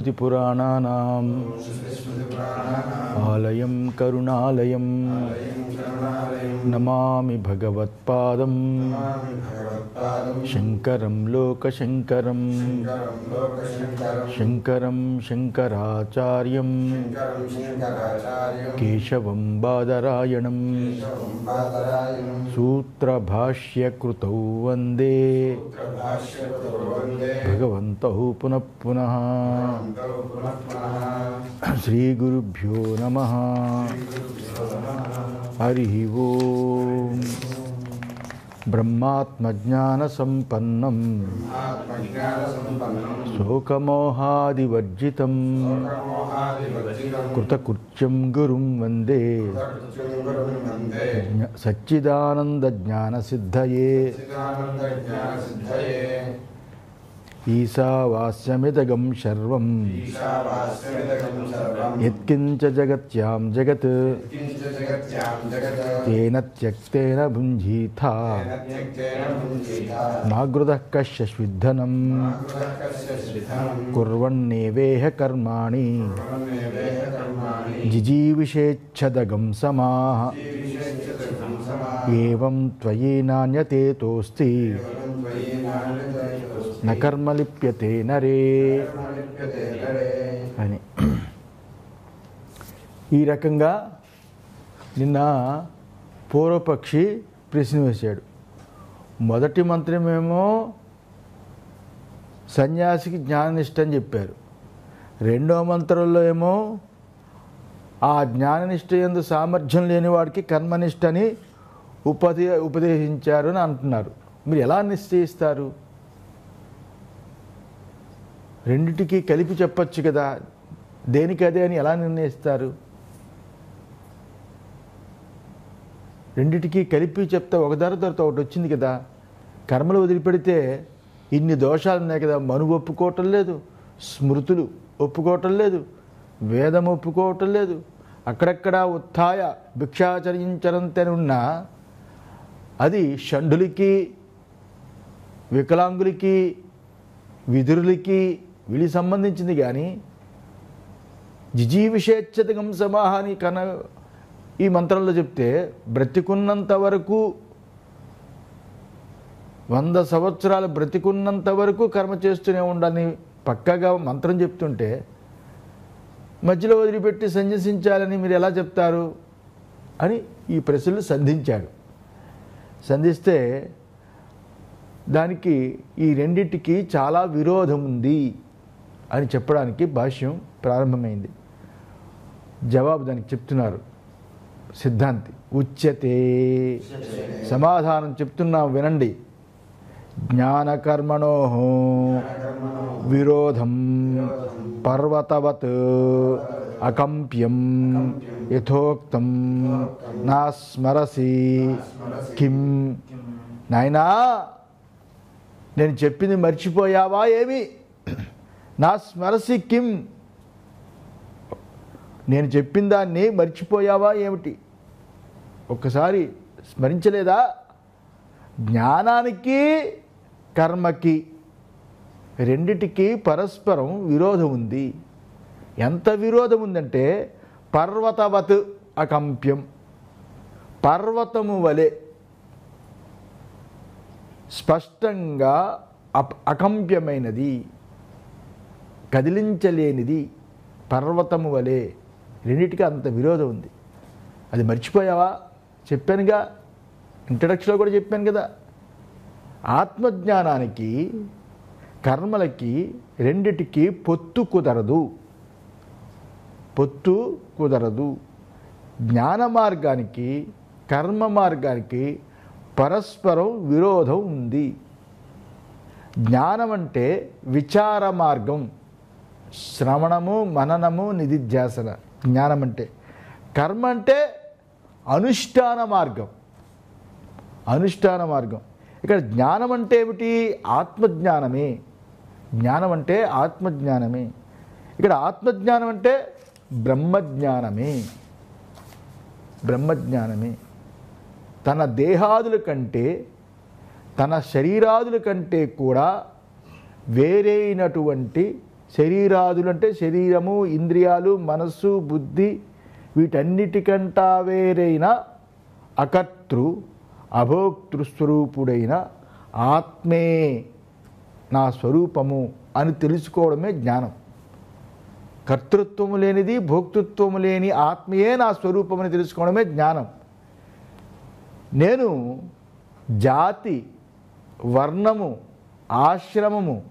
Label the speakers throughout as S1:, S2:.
S1: स्मृतिपुराणानाम् आलयं करुणालयं नमामि भगवत्पादं शङ्करं लोकशङ्करं शङ्करं शङ्कराचार्यं केशवं बादरायणं सूत्रभाष्यकृतौ वन्दे। भगवन्तौ पुनः पुनः। श्रीगुरुभ्यो नमः। हरिः ओं ब्रह्मात्मज्ञानसम्पन्नं शोकमोहादिवर्जितं कृतकृत्यं गुरुं वंदे। सच्चिदानन्दज्ञानसिद्धये। సచ్చిదానందజ్ఞానసిద్ధయే ఈశావాస్యమిదగం సర్వం యత్కించ జగత్యాం జగత్ తేన త్యక్తేన భుంజీథా నాగృత కశ్యశ్విద్ధనం కుర్వన్నేవేహ కర్మాణి జిజీవిషేచ్ఛదగం సమాహ ఏవం త్వయి నాణ్యతే తోస్తి నకర్మలిప్యతే నరే. అని. ఈ రకంగా నిన్న పూర్వపక్షి ప్రశ్న వేశాడు. మొదటి మంత్రమేమో సన్యాసికి జ్ఞాననిష్ట అని చెప్పారు. రెండో మంత్రంలో ఏమో ఆ జ్ఞాననిష్ట ఎందు సామర్థ్యం లేని వాడికి కర్మనిష్ట అని ఉపదే ఉపదేశించారు అని అంటున్నారు. మీరు ఎలా నిశ్చయిస్తారు? రెండిటికి కలిపి చెప్పచ్చు కదా. దేనికి అదే అని ఎలా నిర్ణయిస్తారు? రెండిటికి కలిపి చెప్తే ఒక ధర తర్వాత ఒకటి వచ్చింది కదా. కర్మలు వదిలిపెడితే ఇన్ని దోషాలు ఉన్నాయి కదా. మను ఒప్పుకోవటం లేదు. స్మృతులు ఒప్పుకోవటం లేదు. వేదం ఒప్పుకోవటం లేదు. అక్కడక్కడ ఉత్థాయ భిక్షాచరించరంతని ఉన్నా అది షండులకి వికలాంగులకి విధురులకి వీళ్ళకి సంబంధించింది కానీ జిజీవిషేచ్ఛతకం సమాహాని కన ఈ మంత్రంలో చెప్తే బ్రతికున్నంత వరకు వంద సంవత్సరాలు బ్రతికున్నంత వరకు కర్మ చేస్తూనే ఉండని పక్కగా మంత్రం చెప్తుంటే మధ్యలో వదిలిపెట్టి సన్యసించాలని మీరు ఎలా చెప్తారు అని ఈ ప్రశ్నలు సంధించాడు. సంధిస్తే దానికి ఈ రెండింటికి చాలా విరోధం ఉంది అని చెప్పడానికి భాష్యం ప్రారంభమైంది. జవాబు దానికి చెప్తున్నారు సిద్ధాంతి. ఉచ్యతే. సమాధానం చెప్తున్నాం వినండి. జ్ఞానకర్మణో విరోధం పర్వతవత్ అకంప్యం యథోక్తం నా స్మరసి కిం. నాయనా నేను చెప్పింది మర్చిపోయావా ఏమి? నా స్మరసి కిం. నేను చెప్పిన దాన్ని మర్చిపోయావా ఏమిటి? ఒక్కసారి స్మరించలేదా? జ్ఞానానికి కర్మకి రెండిటికి పరస్పరం విరోధం ఉంది ఎంత విరోధం ఉందంటే పర్వతవత్ అకంప్యం. పర్వతము వలె స్పష్టంగా అప్ అకంప్యమైనది కదిలించలేనిది పర్వతము వలె రెండిటికి అంత విరోధం ఉంది అది మర్చిపోయావా? చెప్పానుగా ఇంట్రడక్షన్లో కూడా చెప్పాను కదా. ఆత్మజ్ఞానానికి కర్మలకి రెండిటికి పొత్తు కుదరదు. పొత్తు కుదరదు. జ్ఞాన మార్గానికి కర్మ మార్గానికి పరస్పరం విరోధం ఉంది. జ్ఞానం అంటే విచార మార్గం. శ్రవణము మననము నిధిధ్యాసన. జ్ఞానం అంటే కర్మ అంటే అనుష్ఠాన మార్గం. అనుష్ఠాన మార్గం. ఇక్కడ జ్ఞానం అంటే ఏమిటి? ఆత్మజ్ఞానమే. జ్ఞానం అంటే ఆత్మజ్ఞానమే. ఇక్కడ ఆత్మజ్ఞానం అంటే బ్రహ్మజ్ఞానమే. బ్రహ్మజ్ఞానమే. తన దేహాదుల కంటే తన శరీరాదుల కంటే కూడా వేరైనటువంటి శరీరాదులు అంటే శరీరము ఇంద్రియాలు మనస్సు బుద్ధి వీటన్నిటికంటా వేరైన అకర్తృ అభోక్తృస్వరూపుడైన ఆత్మే నా స్వరూపము అని తెలుసుకోవడమే జ్ఞానం. కర్తృత్వము లేనిది భోక్తృత్వము లేని ఆత్మయే నా స్వరూపమని తెలుసుకోవడమే జ్ఞానం. నేను జాతి వర్ణము ఆశ్రమము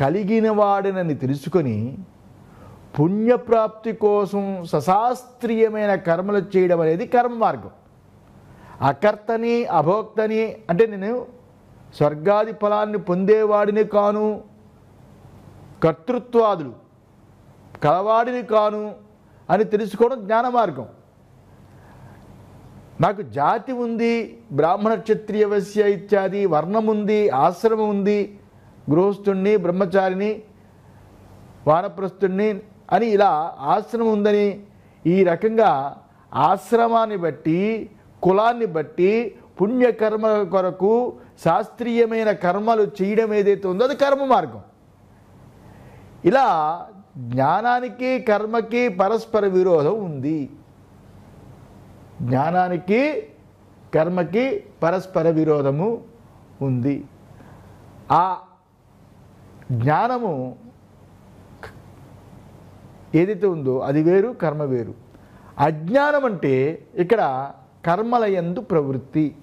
S1: కలిగిన వాడినని తెలుసుకొని పుణ్యప్రాప్తి కోసం సశాస్త్రీయమైన కర్మలు చేయడం అనేది కర్మ మార్గం అకర్తని అభోక్తని అంటే నేను స్వర్గాది ఫలాన్ని పొందేవాడిని కాను కర్తృత్వాదులు కలవాడిని కాను అని తెలుసుకోవడం జ్ఞాన మార్గం. నాకు జాతి ఉంది బ్రాహ్మణ క్షత్రియ వశ్య ఇత్యాది వర్ణం ఉంది ఆశ్రమం ఉంది గృహస్థుణ్ణి బ్రహ్మచారిని వానప్రస్థుణ్ణి అని ఇలా ఆశ్రమం ఉందని ఈ రకంగా ఆశ్రమాన్ని బట్టి కులాన్ని బట్టి పుణ్యకర్మ కొరకు శాస్త్రీయమైన కర్మలు చేయడం ఏదైతే ఉందో అది కర్మ మార్గం. ఇలా జ్ఞానానికి కర్మకి పరస్పర విరోధం ఉంది. జ్ఞానానికి కర్మకి పరస్పర విరోధము ఉంది. ఆ జ్ఞానము ఏదైతే ఉందో అది వేరు కర్మ వేరు. అజ్ఞానం అంటే ఇక్కడ కర్మలయందు ప్రవృత్తి.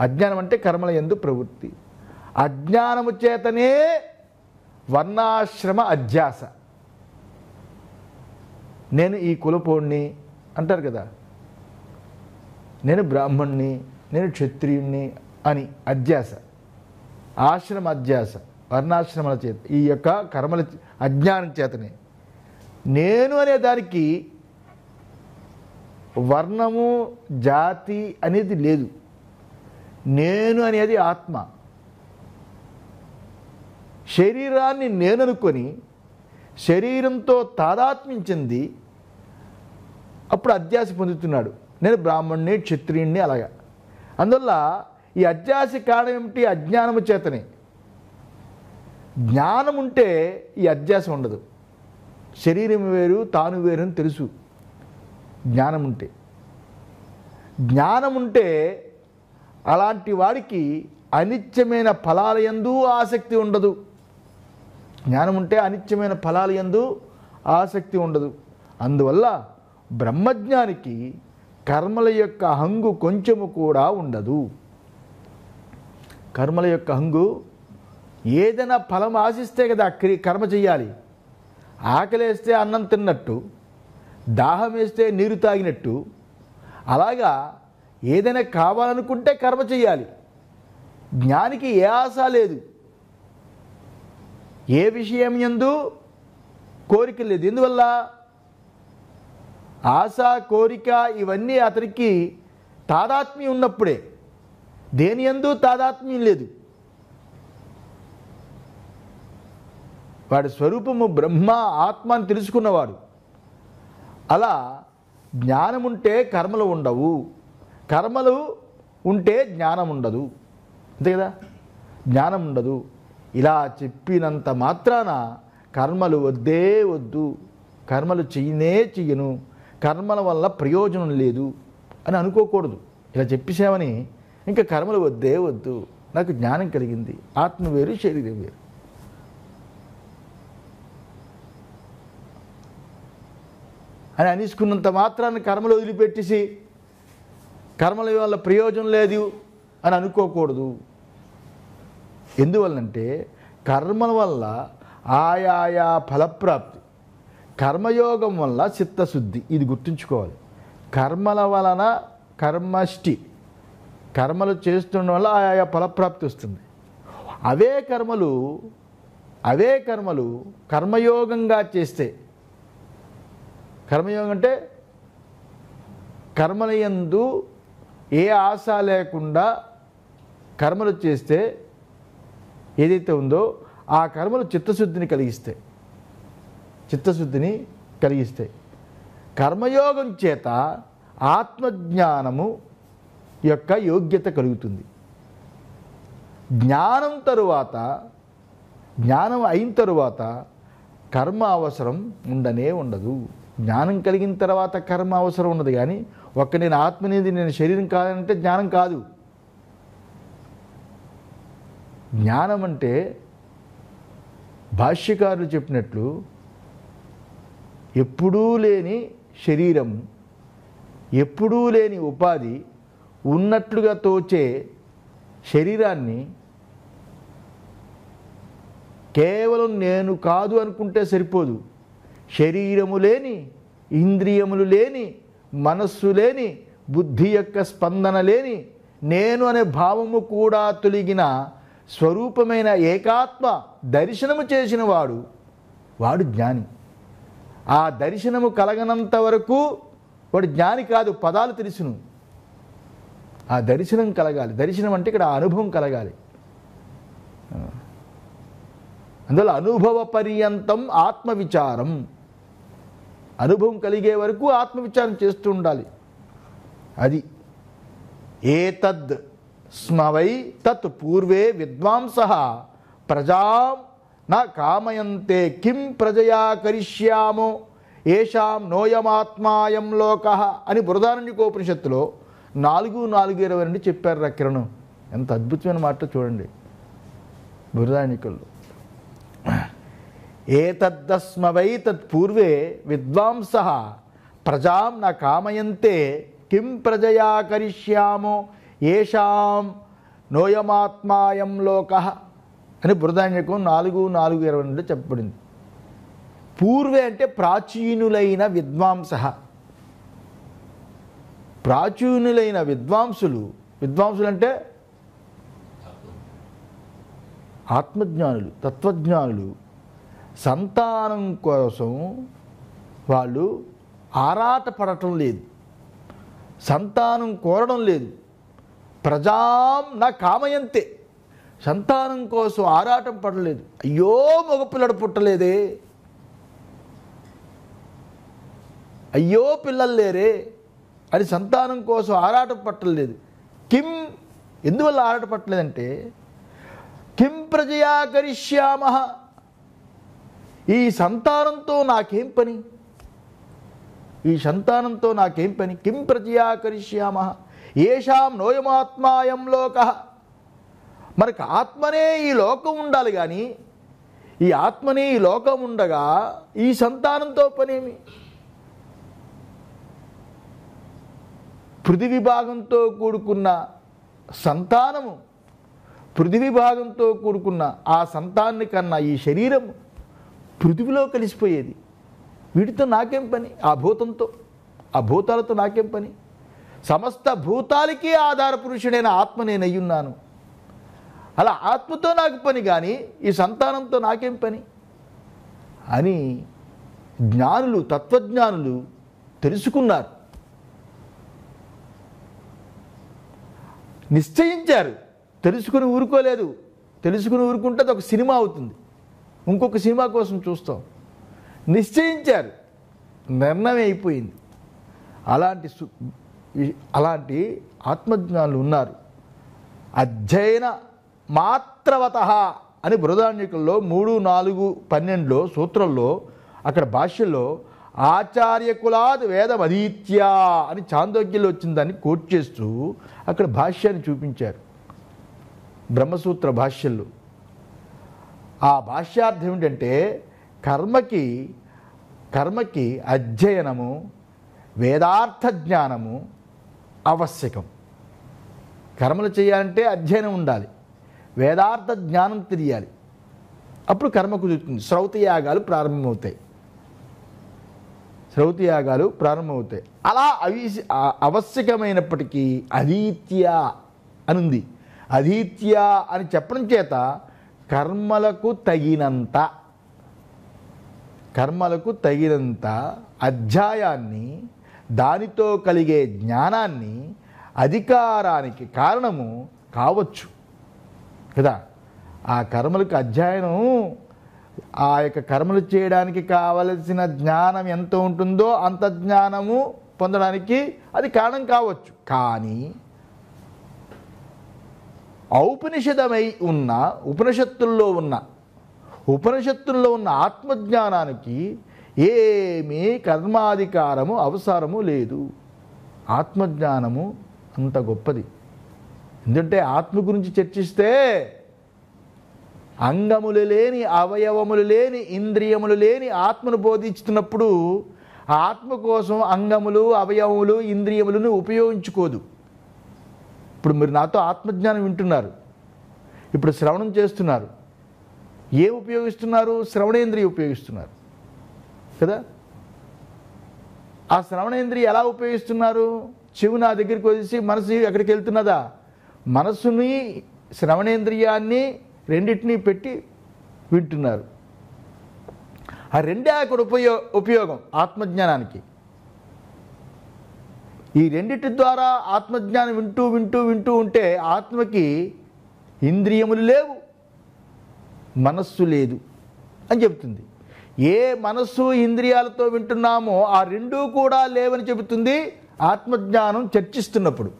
S1: అజ్ఞానం అంటే కర్మలయందు ప్రవృత్తి. అజ్ఞానము చేతనే వర్ణాశ్రమ అధ్యాస. నేను ఈ కులపోణ్ణి అంటారు కదా. నేను బ్రాహ్మణ్ణి నేను క్షత్రియుణ్ణి అని అధ్యాస. ఆశ్రమ అధ్యాస వర్ణాశ్రమల చేత ఈ యొక్క కర్మల అజ్ఞానం చేతనే. నేను అనే దానికి వర్ణము జాతి అనేది లేదు. నేను అనేది ఆత్మ. శరీరాన్ని నేను అనుకొని శరీరంతో తాదాత్మించింది అప్పుడు అధ్యాస పొందుతున్నాడు. నేను బ్రాహ్మణ్ణి క్షత్రియుణ్ణి అలాగా. అందువల్ల ఈ అధ్యాస కారణం ఏమిటి? అజ్ఞానము చేతనే. జ్ఞానం ఉంటే ఈ అధ్యాస ఉండదు. శరీరం వేరు తాను వేరు అని తెలుసు. జ్ఞానం ఉంటే జ్ఞానం ఉంటే అలాంటి వాడికి అనిత్యమైన ఫలాల యందు ఆసక్తి ఉండదు. జ్ఞానం ఉంటే అనిత్యమైన ఫలాల యందు ఆసక్తి ఉండదు. అందువల్ల బ్రహ్మజ్ఞానికి కర్మల యొక్క హంగు కొంచెము కూడా ఉండదు. కర్మల యొక్క హంగు ఏదైనా ఫలం ఆశిస్తే కదా క్రి కర్మ చెయ్యాలి. ఆకలేస్తే అన్నం తిన్నట్టు. దాహం వేస్తే నీరు తాగినట్టు. అలాగా ఏదైనా కావాలనుకుంటే కర్మ చేయాలి జ్ఞానికి ఏ ఆశ లేదు. ఏ విషయం ఎందు కోరిక లేదు. ఎందువల్ల? ఆశ కోరిక ఇవన్నీ అతనికి తాదాత్మ్యం ఉన్నప్పుడే. దేని ఎందు తాదాత్మ్యం లేదు. వాడి స్వరూపము బ్రహ్మ ఆత్మ అని తెలుసుకున్నవాడు. అలా జ్ఞానం ఉంటే కర్మలు ఉండవు. కర్మలు ఉంటే జ్ఞానం ఉండదు అంతే కదా? జ్ఞానం ఉండదు ఇలా చెప్పినంత మాత్రాన కర్మలు వద్దే వద్దు. కర్మలు చేయనే చెయ్యను. కర్మల వల్ల ప్రయోజనం లేదు అని అనుకోకూడదు. ఇలా చెప్పేసామని ఇంకా కర్మలు వద్దే వద్దు. నాకు జ్ఞానం కలిగింది. ఆత్మ వేరు శరీరం వేరు. అని అనేసుకున్నంత మాత్రాన్ని కర్మలు వదిలిపెట్టేసి కర్మల వల్ల ప్రయోజనం లేదు అని అనుకోకూడదు. ఎందువల్లంటే కర్మల వల్ల ఆయాయా ఫలప్రాప్తి కర్మయోగం వల్ల చిత్తశుద్ధి ఇది గుర్తుంచుకోవాలి. కర్మల వలన కర్మష్టి కర్మలు చేస్తుండడం వల్ల ఆయా ఫలప్రాప్తి వస్తుంది. అవే కర్మలు అవే కర్మలు కర్మయోగంగా చేస్తే కర్మయోగం అంటే కర్మల యందు ఏ ఆశ లేకుండా కర్మలు చేస్తే ఏదైతే ఉందో ఆ కర్మలు చిత్తశుద్ధిని కలిగిస్తాయి. చిత్తశుద్ధిని కలిగిస్తాయి. కర్మయోగం చేత ఆత్మజ్ఞానము యొక్క యోగ్యత కలుగుతుంది. జ్ఞానం తరువాత జ్ఞానం అయిన తరువాత కర్మ అవసరం ఉండనే ఉండదు. జ్ఞానం కలిగిన తర్వాత కర్మ అవసరం ఉన్నది కానీ ఒక్క నేను ఆత్మనేది నేను శరీరం కాదంటే జ్ఞానం కాదు. జ్ఞానం అంటే భాష్యకారులు చెప్పినట్లు ఎప్పుడూ లేని శరీరం ఎప్పుడూ లేని ఉపాధి ఉన్నట్లుగా తోచే శరీరాన్ని కేవలం నేను కాదు అనుకుంటే సరిపోదు. శరీరము లేని ఇంద్రియములు లేని మనస్సు లేని బుద్ధి యొక్క స్పందన లేని నేను అనే భావము కూడా తొలిగిన స్వరూపమైన ఏకాత్మ దర్శనము చేసిన వాడు వాడు జ్ఞాని. ఆ దర్శనము కలగనంత వరకు వాడు జ్ఞాని కాదు పదాలు తెలుసును. ఆ దర్శనం కలగాలి. దర్శనం అంటే ఇక్కడ అనుభవం కలగాలి. అందువల్ల అనుభవ పర్యంతం ఆత్మవిచారం. అనుభవం కలిగే వరకు ఆత్మవిచారం చేస్తూ ఉండాలి. అది ఏతద్ స్మవై తత్ పూర్వే విద్వాంస ప్రజా నా కామయంతే కిం ప్రజయా కరిష్యామో ఏషాం నోయమాత్మాయం లోక అని బృహదారణ్యకోపనిషత్తులో నాలుగు నాలుగు ఇరవై రెండు చెప్పారు రా కిరణం. ఎంత అద్భుతమైన మాట చూడండి బృహదారణ్యకుల్లో ఏతద్దస్మవై తత్పూర్వే విద్వాంస. ప్రజాం న కామయంతే కిం ప్రజయా కరిష్యామో. ఏషాం నోయమాత్మాయం లోక అని బృహదాన్యకం నాలుగు నాలుగు ఇరవై రెండు చెప్పబడింది. పూర్వే అంటే ప్రాచీనులైన విద్వాంస. ప్రాచీనులైన విద్వాంసులు. విద్వాంసులు అంటే ఆత్మజ్ఞానులు తత్వజ్ఞానులు. సంతానం కోసం వాళ్ళు ఆరాటపడటం లేదు. సంతానం కోరడం లేదు. ప్రజాం నా కామయంతే. సంతానం కోసం ఆరాటం పడలేదు అయ్యో మగపిల్లడు పుట్టలేదే. అయ్యో పిల్లలు లేరే అని సంతానం కోసం ఆరాటం పట్టలేదు కిం ఎందువల్ల ఆరాట పట్టలేదంటే కిం ప్రజయా కరిష్యామ ఈ సంతానంతో నాకేం పని? ఈ సంతానంతో నాకేం పని? కిం ప్రజయాకరిష్యామ ఏషాం నోయమాత్మాయం లోక? మనకు ఆత్మనే ఈ లోకం ఉండాలి కానీ ఈ ఆత్మనే ఈ లోకం ఉండగా ఈ సంతానంతో పనేమి? పృథివీ విభాగంతో కూడుకున్న సంతానము పృథివీ విభాగంతో కూడుకున్న ఆ సంతాన్ని కన్నా ఈ శరీరం పృథివిలో కలిసిపోయేది. వీటితో నాకేం పని? ఆ భూతంతో. ఆ భూతాలతో నాకేం పని? సమస్త భూతాలకి ఆధార పురుషుడైన ఆత్మ నేను అయ్యున్నాను. అలా ఆత్మతో నాకు పని కానీ ఈ సంతానంతో నాకేం పని? అని జ్ఞానులు తత్వజ్ఞానులు తెలుసుకున్నారు. నిశ్చయించారు. తెలుసుకుని ఊరుకోలేదు. తెలుసుకుని ఊరుకుంటే అది ఒక సినిమా అవుతుంది. ఇంకొక సినిమా కోసం చూస్తాం. నిశ్చయించారు. నిర్ణయం అయిపోయింది. అలాంటి సు- అలాంటి ఆత్మజ్ఞానులు ఉన్నారు. అధ్యయన మాత్రవత అని బృదాన్యకుల్లో మూడు నాలుగు పన్నెండులో సూత్రంలో అక్కడ భాష్యంలో ఆచార్య కులాద్ వేదమధీత్యా అని చాందోగ్యంలో వచ్చిందని కోట్ చేస్తూ అక్కడ భాష్యాన్ని చూపించారు. బ్రహ్మసూత్ర భాష్యంలో. ఆ భాష్యార్థం ఏమిటంటే కర్మకి కర్మకి అధ్యయనము వేదార్థ జ్ఞానము ఆవశ్యకం. కర్మలు చేయాలంటే అధ్యయనం ఉండాలి. వేదార్థ జ్ఞానం తెలియాలి. అప్పుడు కర్మ కుదురుతుంది. శ్రౌత యాగాలు ప్రారంభమవుతాయి. శ్రౌత యాగాలు ప్రారంభమవుతాయి. అలా అవి ఆవశ్యకమైనప్పటికీ అధీత్య అనుంది. అధీత్య అని చెప్పడం చేత కర్మలకు తగినంత కర్మలకు తగినంత అధ్యాయాన్ని దానితో కలిగే జ్ఞానాన్ని అధికారానికి కారణము కావచ్చు. కదా? ఆ కర్మలకు అధ్యయనం ఆ యొక్క కర్మలు చేయడానికి కావలసిన జ్ఞానం ఎంత ఉంటుందో అంత జ్ఞానము పొందడానికి అది కారణం కావచ్చు. కానీ ఔపనిషదమై ఉన్న ఉపనిషత్తుల్లో ఉన్న ఉపనిషత్తుల్లో ఉన్న ఆత్మజ్ఞానానికి ఏమీ కర్మాధికారము అవసరము లేదు. ఆత్మజ్ఞానము అంత గొప్పది. ఎందుకంటే ఆత్మ గురించి చర్చిస్తే అంగములు లేని అవయవములు లేని ఇంద్రియములు లేని ఆత్మను బోధించుతున్నప్పుడు ఆత్మ కోసం అంగములు అవయవములు ఇంద్రియములను ఉపయోగించుకోదు. ఇప్పుడు మీరు నాతో ఆత్మజ్ఞానం వింటున్నారు. ఇప్పుడు శ్రవణం చేస్తున్నారు. ఏ ఉపయోగిస్తున్నారు? శ్రవణేంద్రియ ఉపయోగిస్తున్నారు. కదా? ఆ శ్రవణేంద్రియ ఎలా ఉపయోగిస్తున్నారు? చెవి నా దగ్గరికి వచ్చేసి మనసు ఎక్కడికి వెళ్తున్నదా? మనసుని శ్రవణేంద్రియాన్ని రెండింటినీ పెట్టి వింటున్నారు. ఆ రెండే అక్కడ ఉపయో ఉపయోగం ఆత్మజ్ఞానానికి. ఈ రెండిటి ద్వారా ఆత్మజ్ఞానం వింటూ వింటూ వింటూ ఉంటే ఆత్మకి ఇంద్రియములు లేవు మనస్సు లేదు అని చెబుతుంది. ఏ మనస్సు ఇంద్రియాలతో వింటున్నామో ఆ రెండూ కూడా లేవని చెబుతుంది ఆత్మజ్ఞానం చర్చిస్తున్నప్పుడు.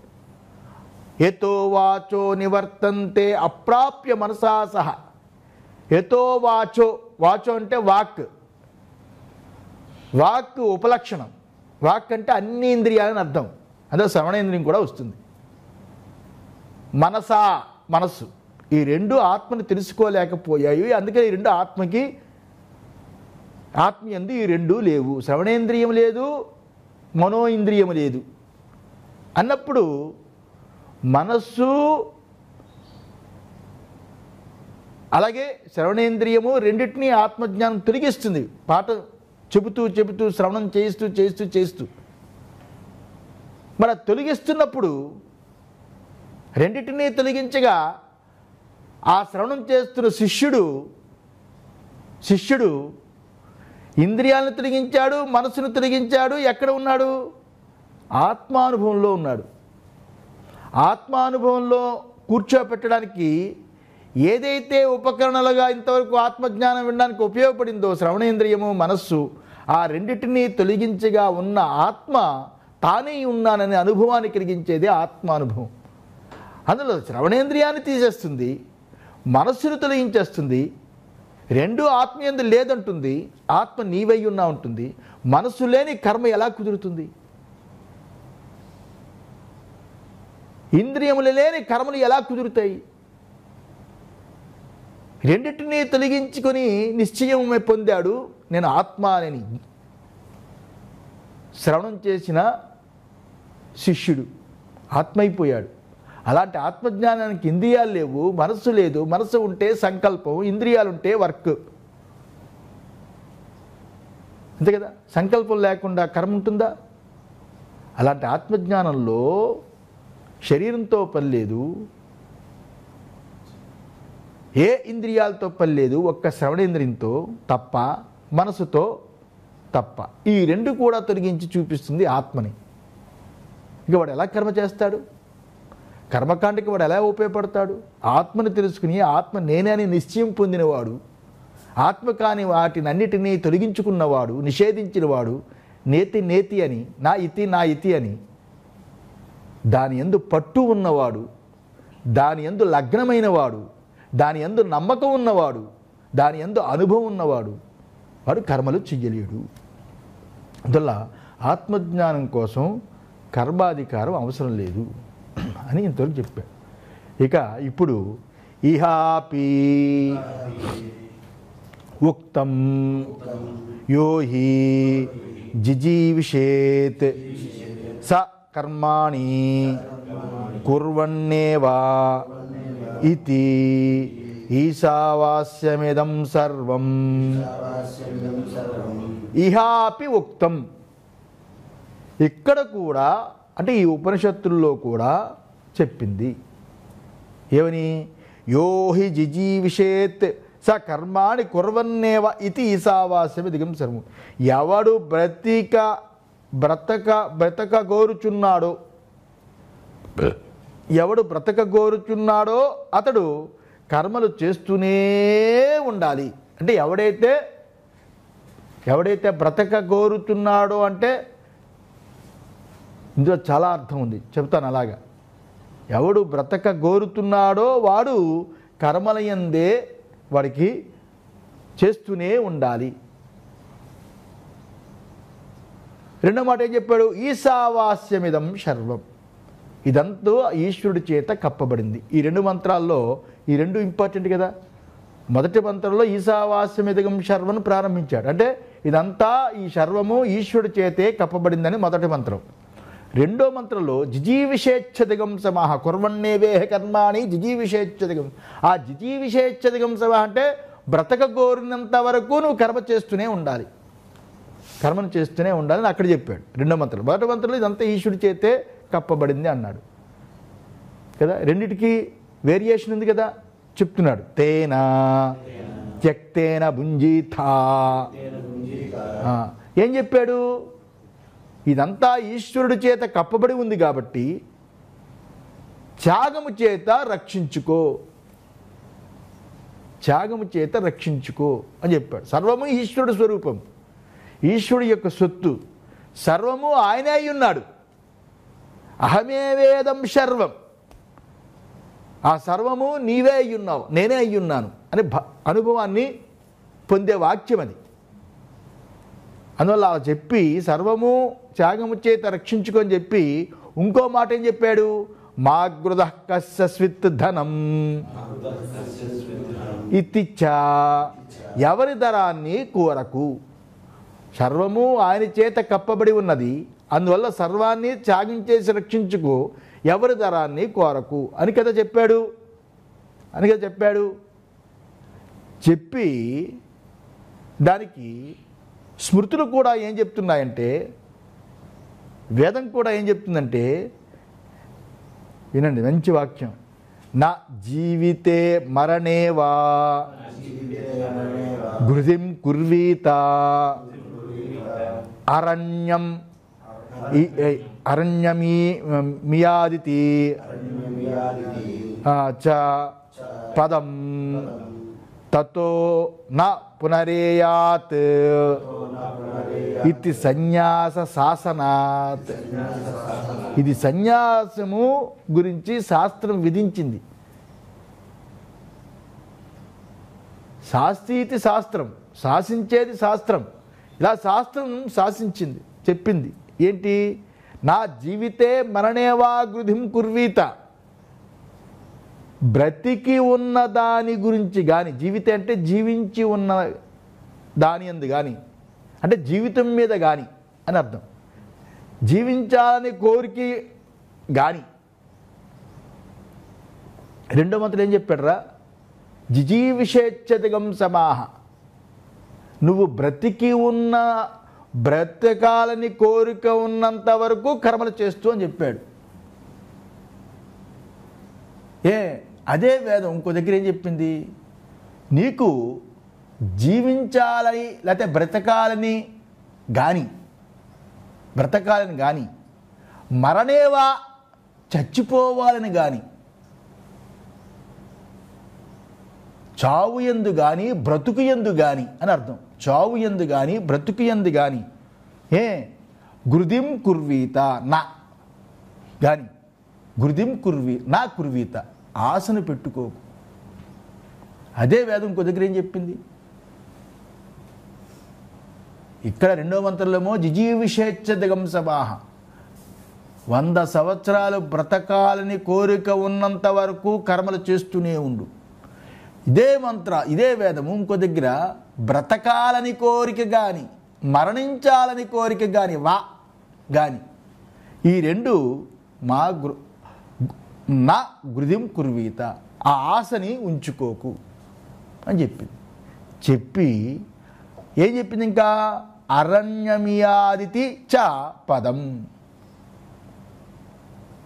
S1: ఎతో వాచో నివర్తంతే అప్రాప్య మనసా సహ. ఎతో వాచో వాచో అంటే వాక్. వాక్ ఉపలక్షణం. వాక్ అంటే అన్ని ఇంద్రియాలని అర్థం. అదే శ్రవణేంద్రియం కూడా వస్తుంది. మనసా మనస్సు. ఈ రెండు ఆత్మని తెలుసుకోలేకపోయాయి. అందుకే ఈ రెండు ఆత్మకి ఆత్మీయందు ఈ రెండు లేవు. శ్రవణేంద్రియం లేదు మనో ఇంద్రియం లేదు. అన్నప్పుడు మనస్సు అలాగే శ్రవణేంద్రియము రెండింటినీ ఆత్మజ్ఞానం తొలగిస్తుంది. పాట చెబుతూ చెబుతూ శ్రవణం చేస్తూ చేస్తూ చేస్తూ మన తొలగిస్తున్నప్పుడు రెండింటినీ తొలగించగా ఆ శ్రవణం చేస్తున్న శిష్యుడు శిష్యుడు ఇంద్రియాలను తొలగించాడు మనసును తొలగించాడు ఎక్కడ ఉన్నాడు? ఆత్మానుభవంలో ఉన్నాడు. ఆత్మానుభవంలో కూర్చోపెట్టడానికి ఏదైతే ఉపకరణలుగా ఇంతవరకు ఆత్మజ్ఞానం వినడానికి ఉపయోగపడిందో శ్రవణేంద్రియము మనస్సు ఆ రెండింటినీ తొలగించగా ఉన్న ఆత్మ తానే ఉన్నాననే అనుభవాన్ని కలిగించేది ఆత్మానుభవం. అందులో శ్రవణేంద్రియాన్ని తీసేస్తుంది మనస్సును తొలగించేస్తుంది రెండు ఆత్మీయందు లేదంటుంది ఆత్మ నీవై ఉన్నా ఉంటుంది మనస్సు లేని కర్మ ఎలా కుదురుతుంది? ఇంద్రియములు లేని కర్మలు ఎలా కుదురుతాయి? రెండింటినీ తొలగించుకొని నిశ్చయమే పొందాడు. నేను ఆత్మ అని శ్రవణం చేసిన శిష్యుడు ఆత్మైపోయాడు. అలాంటి ఆత్మజ్ఞానానికి ఇంద్రియాలు లేవు మనస్సు లేదు. మనస్సు ఉంటే సంకల్పం ఇంద్రియాలు ఉంటే వర్క్. అంతే కదా? సంకల్పం లేకుండా కర్మ ఉంటుందా? అలాంటి ఆత్మజ్ఞానంలో శరీరంతో పని లేదు. ఏ ఇంద్రియాలతో పని లేదు ఒక్క శ్రవణేంద్రియంతో తప్ప మనసుతో తప్ప. ఈ రెండు కూడా తొలగించి చూపిస్తుంది ఆత్మని. ఇక వాడు ఎలా కర్మ చేస్తాడు? కర్మకాండకి వాడు ఎలా ఉపయోగపడతాడు? ఆత్మని తెలుసుకుని ఆత్మ నేనే అని నిశ్చయం పొందినవాడు ఆత్మ కాని వాటినన్నిటినీ తొలగించుకున్నవాడు నిషేధించినవాడు నేతి నేతి అని నా ఇతి నా ఇతి అని. దాని ఎందు పట్టు ఉన్నవాడు దాని ఎందు లగ్నమైనవాడు దాని ఎందు నమ్మకం ఉన్నవాడు దాని ఎందు అనుభవం ఉన్నవాడు వాడు కర్మలు చెయ్యలేడు. అందువల్ల ఆత్మజ్ఞానం కోసం కర్మాధికారం అవసరం లేదు అని ఇంతవరకు చెప్పాడు ఇక ఇప్పుడు ఇహాపి ఉక్తం యోహి జిజీవిషేత్ స కర్మాణి కుర్వన్నేవా ఇతి ఈశావాస్యమిదం సర్వం ఇహాపి ఉక్తం ఇక్కడ కూడా అంటే ఈ ఉపనిషత్తుల్లో కూడా చెప్పింది. ఏమని? యోహి జిజీవిషేత్ స కర్మాణి కుర్వన్నేవ ఇది ఈశావాస్యమి దిగం సర్వం. ఎవడు బ్రతిక బ్రతక బ్రతక గోరుచున్నాడో ఎవడు బ్రతకగోరుచున్నాడో అతడు కర్మలు చేస్తూనే ఉండాలి. అంటే ఎవడైతే ఎవడైతే బ్రతకగోరుచున్నాడో అంటే ఇందులో చాలా అర్థం ఉంది. చెప్తాను అలాగా. ఎవడు బ్రతక గోరుతున్నాడో వాడు కర్మలయందే వాడికి చేస్తూనే ఉండాలి. రెండో మాట ఏం చెప్పాడు? ఈశావాస్యమిదం సర్వం ఇదంతా ఈశ్వరుడి చేత కప్పబడింది. ఈ రెండు మంత్రాల్లో ఈ రెండు ఇంపార్టెంట్ కదా? మొదటి మంత్రంలో ఈశావాస్యమిదగం శర్వను ప్రారంభించాడు. అంటే ఇదంతా ఈ శర్వము ఈశ్వరుడి చేతే కప్పబడిందని మొదటి మంత్రం. రెండో మంత్రంలో జిజీవిషేచ్ఛదిగం సమాహ కుర్వన్నేవేహ కర్మాణి జిజీవిషేచ్ఛదిగం. ఆ జిజీవిషేచ్ఛదిగం సమాహ అంటే బ్రతక కోరినంత వరకు నువ్వు కర్మ చేస్తూనే ఉండాలి. కర్మను చేస్తూనే ఉండాలని అక్కడ చెప్పాడు. రెండో మంత్రం. మొదటి మంత్రంలో ఇదంతా ఈశ్వరుడి చేతే కప్పబడింది అన్నాడు. కదా? రెండిటికి వేరియేషన్ ఉంది కదా? చెప్తున్నాడు. తేనా? త్యక్తేన భుంజీథా. ఏం చెప్పాడు? ఇదంతా ఈశ్వరుడి చేత కప్పబడి ఉంది కాబట్టి త్యాగము చేత రక్షించుకో. త్యాగము చేత రక్షించుకో అని చెప్పాడు. సర్వము ఈశ్వరుడు స్వరూపం. ఈశ్వరుడి యొక్క సొత్తు. సర్వము ఆయనే అయి ఉన్నాడు. అహమే వేదం సర్వం ఆ సర్వము నీవే అయ్యున్నావు నేనే అయ్యున్నాను ఉన్నాను అని భ అనుభవాన్ని పొందే వాక్యం అది. అందువల్ల అలా చెప్పి సర్వము త్యాగము చేత రక్షించుకొని చెప్పి ఇంకో మాట ఏం చెప్పాడు? మాగృద కస్విత్ ధనం. ఇతిచ్చా ఎవరి ధరాన్ని కోరకు? సర్వము ఆయన చేత కప్పబడి ఉన్నది. అందువల్ల సర్వాన్ని త్యాగించేసి రక్షించుకు ఎవరి ధరాన్ని కోరకు. అని కదా చెప్పాడు. అని కదా చెప్పాడు. చెప్పి దానికి స్మృతులు కూడా ఏం చెప్తున్నాయంటే వేదం కూడా ఏం చెప్తుందంటే వినండి మంచి వాక్యం. నా జీవితే మరణేవా? గృధిం కుర్వీత. అరణ్యం అరణ్యమీ మియాదితి. చ పదం. తతో న పునరేయాత్. ఇది సన్యాస శాసనాత్. ఇది సన్యాసము గురించి శాస్త్రం విధించింది. శాస్త్రీతి శాస్త్రం శాసించేది శాస్త్రం. ఇలా శాస్త్రం శాసించింది చెప్పింది. ఏంటి? నా జీవితే మరణేవా గృధిం కుర్వీత? బ్రతికి ఉన్న దాని గురించి కానీ జీవితే అంటే జీవించి ఉన్న దాని అందు కానీ అంటే జీవితం మీద కానీ అని అర్థం. జీవించాలని కోరిక కానీ రెండో మంత్రులు ఏం చెప్పాడరా? జిజీవిషేచ్ఛతిగం సమాహ. నువ్వు బ్రతికి ఉన్న బ్రతకాలని కోరిక ఉన్నంత వరకు కర్మలు చేస్తూ అని చెప్పాడు. ఏ అదే వేదం ఇంకో దగ్గర ఏం చెప్పింది? నీకు జీవించాలని లేకపోతే బ్రతకాలని కానీ బ్రతకాలని కానీ మరణేవా చచ్చిపోవాలని కానీ చావు ఎందు కానీ బ్రతుకు ఎందు కానీ అని అర్థం. చావు ఎందు కానీ బ్రతుకు ఎందు కానీ ఏ? గురుదిం కుర్వీత నా. కానీ గురుదిం కుర్వీ నా కుర్వీత. ఆశను పెట్టుకోకు. అదే వేదం ఇంకో దగ్గర ఏం చెప్పింది? ఇక్కడ రెండో మంత్రంలోమో జిజీవిషేచ్ఛదగం సభాహ వంద సంవత్సరాలు బ్రతకాలని కోరిక ఉన్నంత వరకు కర్మలు చేస్తూనే ఉండు. ఇదే మంత్ర ఇదే వేదము ఇంకో దగ్గర బ్రతకాలని కోరిక కానీ మరణించాలని కోరిక కానీ వా కానీ ఈ రెండు మా గృ నా గృదిం కుర్వీత ఆ ఆశని ఉంచుకోకు అని చెప్పింది. చెప్పి ఏం చెప్పింది ఇంకా? అరణ్యమియాదితి చ పదం.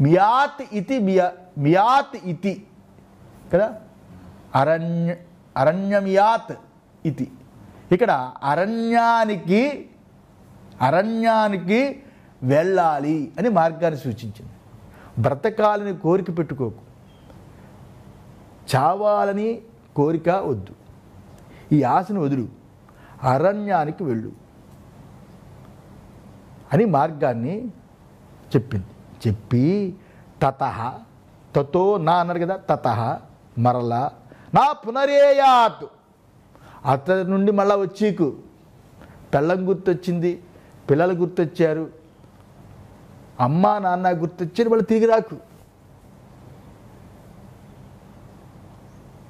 S1: మియాత్ ఇతి మియా మియాత్ ఇతి కదా? అరణ్య అరణ్యమియాత్ ఇతి. ఇక్కడ అరణ్యానికి అరణ్యానికి వెళ్ళాలి అని మార్గాన్ని సూచించింది. బ్రతకాలని కోరిక పెట్టుకోకు. చావాలని కోరిక వద్దు. ఈ ఆశను వదులు. అరణ్యానికి వెళ్ళు అని మార్గాన్ని చెప్పింది. చెప్పి తత తతో నా అన్నారు కదా తత మరలా నా పునరేయాత్ అతని నుండి మళ్ళా వచ్చీకు. పెళ్ళం గుర్తొచ్చింది పిల్లలు గుర్తొచ్చారు. అమ్మ నాన్న గుర్తొచ్చారు వాళ్ళు తిరిగి రాకు.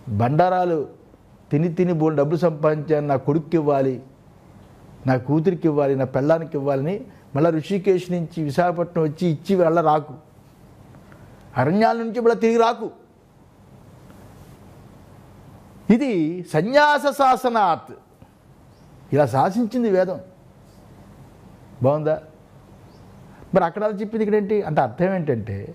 S1: బండారాలు తిని తిని బోల్ డబ్బులు సంపాదించాను నా కొడుక్కి ఇవ్వాలి నా కూతురికి ఇవ్వాలి నా పెళ్ళానికి ఇవ్వాలని మళ్ళీ ఋషికేశ్ నుంచి విశాఖపట్నం వచ్చి ఇచ్చి వెళ్ళ రాకు. అరణ్యాల నుంచి మళ్ళీ తిరిగి రాకు. ఇది సన్యాస శాసనాత్. ఇలా శాసించింది వేదం. బాగుందా? మరి అక్కడ చెప్పింది ఇక్కడ ఏంటి అంటే అర్థం ఏంటంటే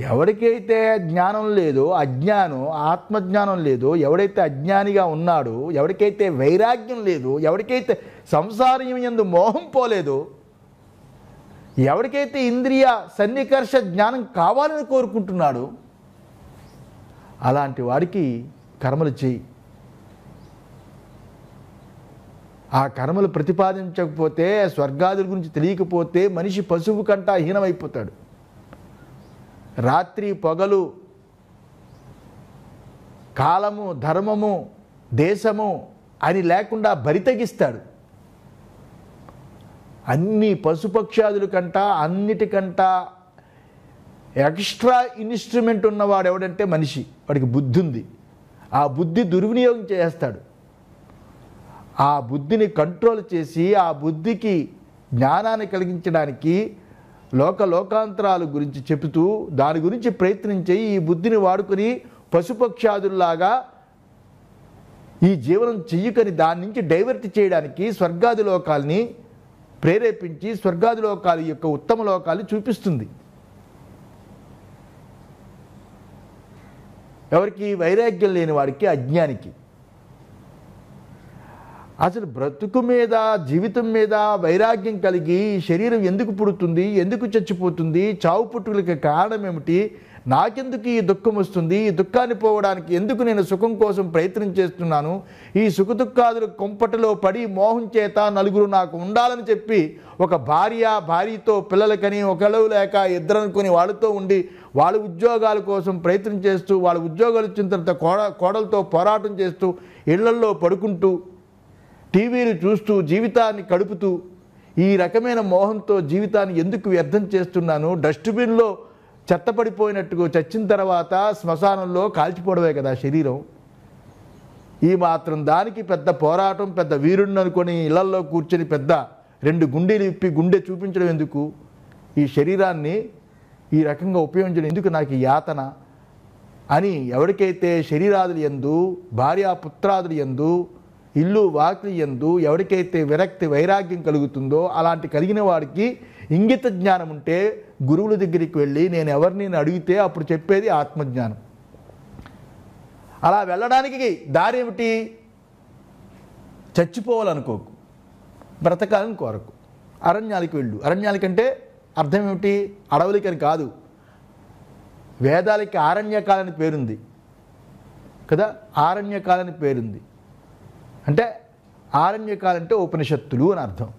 S1: ఎవరికైతే జ్ఞానం లేదో అజ్ఞానం ఆత్మజ్ఞానం లేదో ఎవడైతే అజ్ఞానిగా ఉన్నాడో ఎవరికైతే వైరాగ్యం లేదు ఎవరికైతే సంసారం ఎందు మోహం పోలేదు ఎవరికైతే ఇంద్రియ సన్నికర్ష జ్ఞానం కావాలని కోరుకుంటున్నాడు అలాంటి వాడికి కర్మలు చేయి. ఆ కర్మలు ప్రతిపాదించకపోతే స్వర్గాదుల గురించి తెలియకపోతే మనిషి పశువు కంటా హీనమైపోతాడు. రాత్రి పొగలు కాలము ధర్మము దేశము అని లేకుండా బరితగిస్తాడు అన్ని పశుపక్షాదుల కంట అన్నిటికంట ఎక్స్ట్రా ఇన్స్ట్రుమెంట్ ఉన్నవాడు ఎవడంటే మనిషి. వాడికి బుద్ధి ఉంది ఆ బుద్ధి దుర్వినియోగం చేస్తాడు. ఆ బుద్ధిని కంట్రోల్ చేసి ఆ బుద్ధికి జ్ఞానాన్ని కలిగించడానికి లోక లోకాంతరాల గురించి చెబుతూ దాని గురించి ప్రయత్నించే ఈ బుద్ధిని వాడుకొని పశుపక్షాదుల్లాగా ఈ జీవనం చెయ్యకని దాని నుంచి డైవర్ట్ చేయడానికి స్వర్గాది లోకాల్ని ప్రేరేపించి స్వర్గాది లోకాల యొక్క ఉత్తమ లోకాలు చూపిస్తుంది. ఎవరికి? వైరాగ్యం లేని వాడికి అజ్ఞానికి. అసలు బ్రతుకు మీద జీవితం మీద వైరాగ్యం కలిగి శరీరం ఎందుకు పుడుతుంది? ఎందుకు చచ్చిపోతుంది? చావు పుట్టుకలకి కారణం ఏమిటి? నాకెందుకు ఈ దుఃఖం వస్తుంది? ఈ దుఃఖాన్ని పోవడానికి ఎందుకు నేను సుఖం కోసం ప్రయత్నం చేస్తున్నాను? ఈ సుఖదుఖాదులు కొంపటలో పడి మోహం చేత నలుగురు నాకు ఉండాలని చెప్పి ఒక భార్య భార్యతో పిల్లలకని ఒకళ్ళు లేక ఇద్దరు అనుకుని వాళ్ళతో ఉండి వాళ్ళ ఉద్యోగాల కోసం ప్రయత్నం చేస్తూ వాళ్ళ ఉద్యోగాలు వచ్చిన తర్వాత కోడ కోడలతో పోరాటం చేస్తూ ఇళ్ళల్లో పడుకుంటూ టీవీలు చూస్తూ జీవితాన్ని గడుపుతూ ఈ రకమైన మోహంతో జీవితాన్ని ఎందుకు వ్యర్థం చేస్తున్నాను? డస్ట్బిన్లో చెత్తపడిపోయినట్టుగా చచ్చిన తర్వాత శ్మశానంలో కాల్చిపోవడమే కదా శరీరం. ఈ మాత్రం దానికి పెద్ద పోరాటం పెద్ద వీరుణ్ణి అనుకొని ఇళ్ళల్లో కూర్చొని పెద్ద రెండు గుండెలు ఇప్పి గుండె చూపించడం ఎందుకు? ఈ శరీరాన్ని ఈ రకంగా ఉపయోగించడం ఎందుకు నాకు ఈ యాతన? అని ఎవరికైతే శరీరాదులు ఎందు భార్యాపుత్రాదులు ఎందు ఇల్లు వాకిలి ఎందు ఎవరికైతే విరక్తి వైరాగ్యం కలుగుతుందో అలాంటి కలిగిన వాడికి ఇంగిత జ్ఞానం ఉంటే గురువుల దగ్గరికి వెళ్ళి నేను ఎవరిని అడిగితే అప్పుడు చెప్పేది ఆత్మజ్ఞానం. అలా వెళ్ళడానికి దారి ఏమిటి? చచ్చిపోవాలనుకోకు. బ్రతకాలని కోరకు. అరణ్యాలకు వెళ్ళు. అరణ్యాలకంటే అర్థం ఏమిటి? అడవులకని కాదు. వేదాలకి ఆరణ్యకాలని పేరుంది. కదా? ఆరణ్యకాలని పేరుంది. అంటే ఆరణ్యకాలంటే ఉపనిషత్తులు అని అర్థం.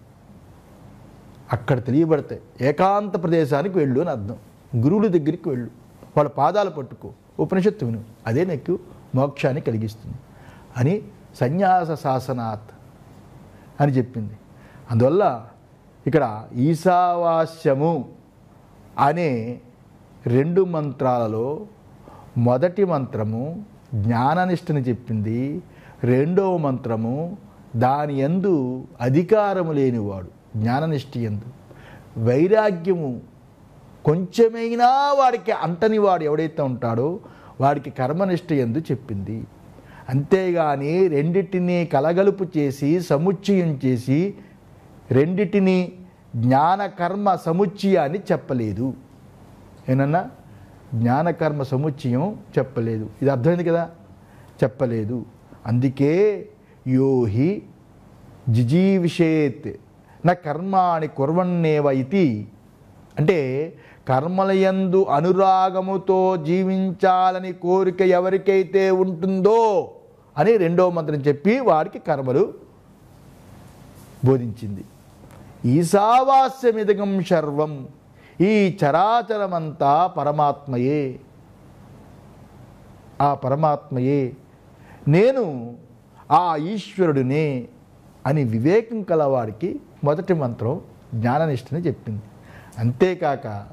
S1: అక్కడ తెలియబడతాయి. ఏకాంత ప్రదేశానికి వెళ్ళు అని అర్థం. గురువుల దగ్గరికి వెళ్ళు. వాళ్ళ పాదాలు పట్టుకో. ఉపనిషత్తు విను. అదే నీకు మోక్షాన్ని కలిగిస్తుంది. అని సన్యాస శాసనాత్ అని చెప్పింది. అందువల్ల ఇక్కడ ఈశావాస్యము అనే రెండు మంత్రాలలో మొదటి మంత్రము జ్ఞాననిష్టని చెప్పింది. రెండవ మంత్రము దాని ఎందు అధికారము లేనివాడు. జ్ఞాననిష్ట ఎందు వైరాగ్యము కొంచెమైనా వాడికి అంటని వాడు ఎవడైతే ఉంటాడో వాడికి కర్మనిష్ట ఎందు చెప్పింది. అంతేగాని రెండిటిని కలగలుపు చేసి సముచ్చయం చేసి రెండిటిని జ్ఞానకర్మ సముచ్చయాన్ని చెప్పలేదు. ఏనన్నా? జ్ఞానకర్మ సముచ్చయం చెప్పలేదు. ఇది అర్థమైంది కదా? చెప్పలేదు. అందుకే యోహి జిజీవిషేత్ నా కర్మాణి కుర్వన్నేవ ఇది అంటే కర్మలయందు అనురాగముతో జీవించాలని కోరిక ఎవరికైతే ఉంటుందో అని రెండో మంత్రం చెప్పి వాడికి కర్మలు బోధించింది. ఈశావాస్యమిదగం సర్వం ఈ చరాచరమంతా పరమాత్మయే. ఆ పరమాత్మయే. నేను ఆ ఈశ్వరుడినే అని వివేకం కలవాడికి మొదటి మంత్రం జ్ఞాననిష్టని చెప్పింది. అంతేకాక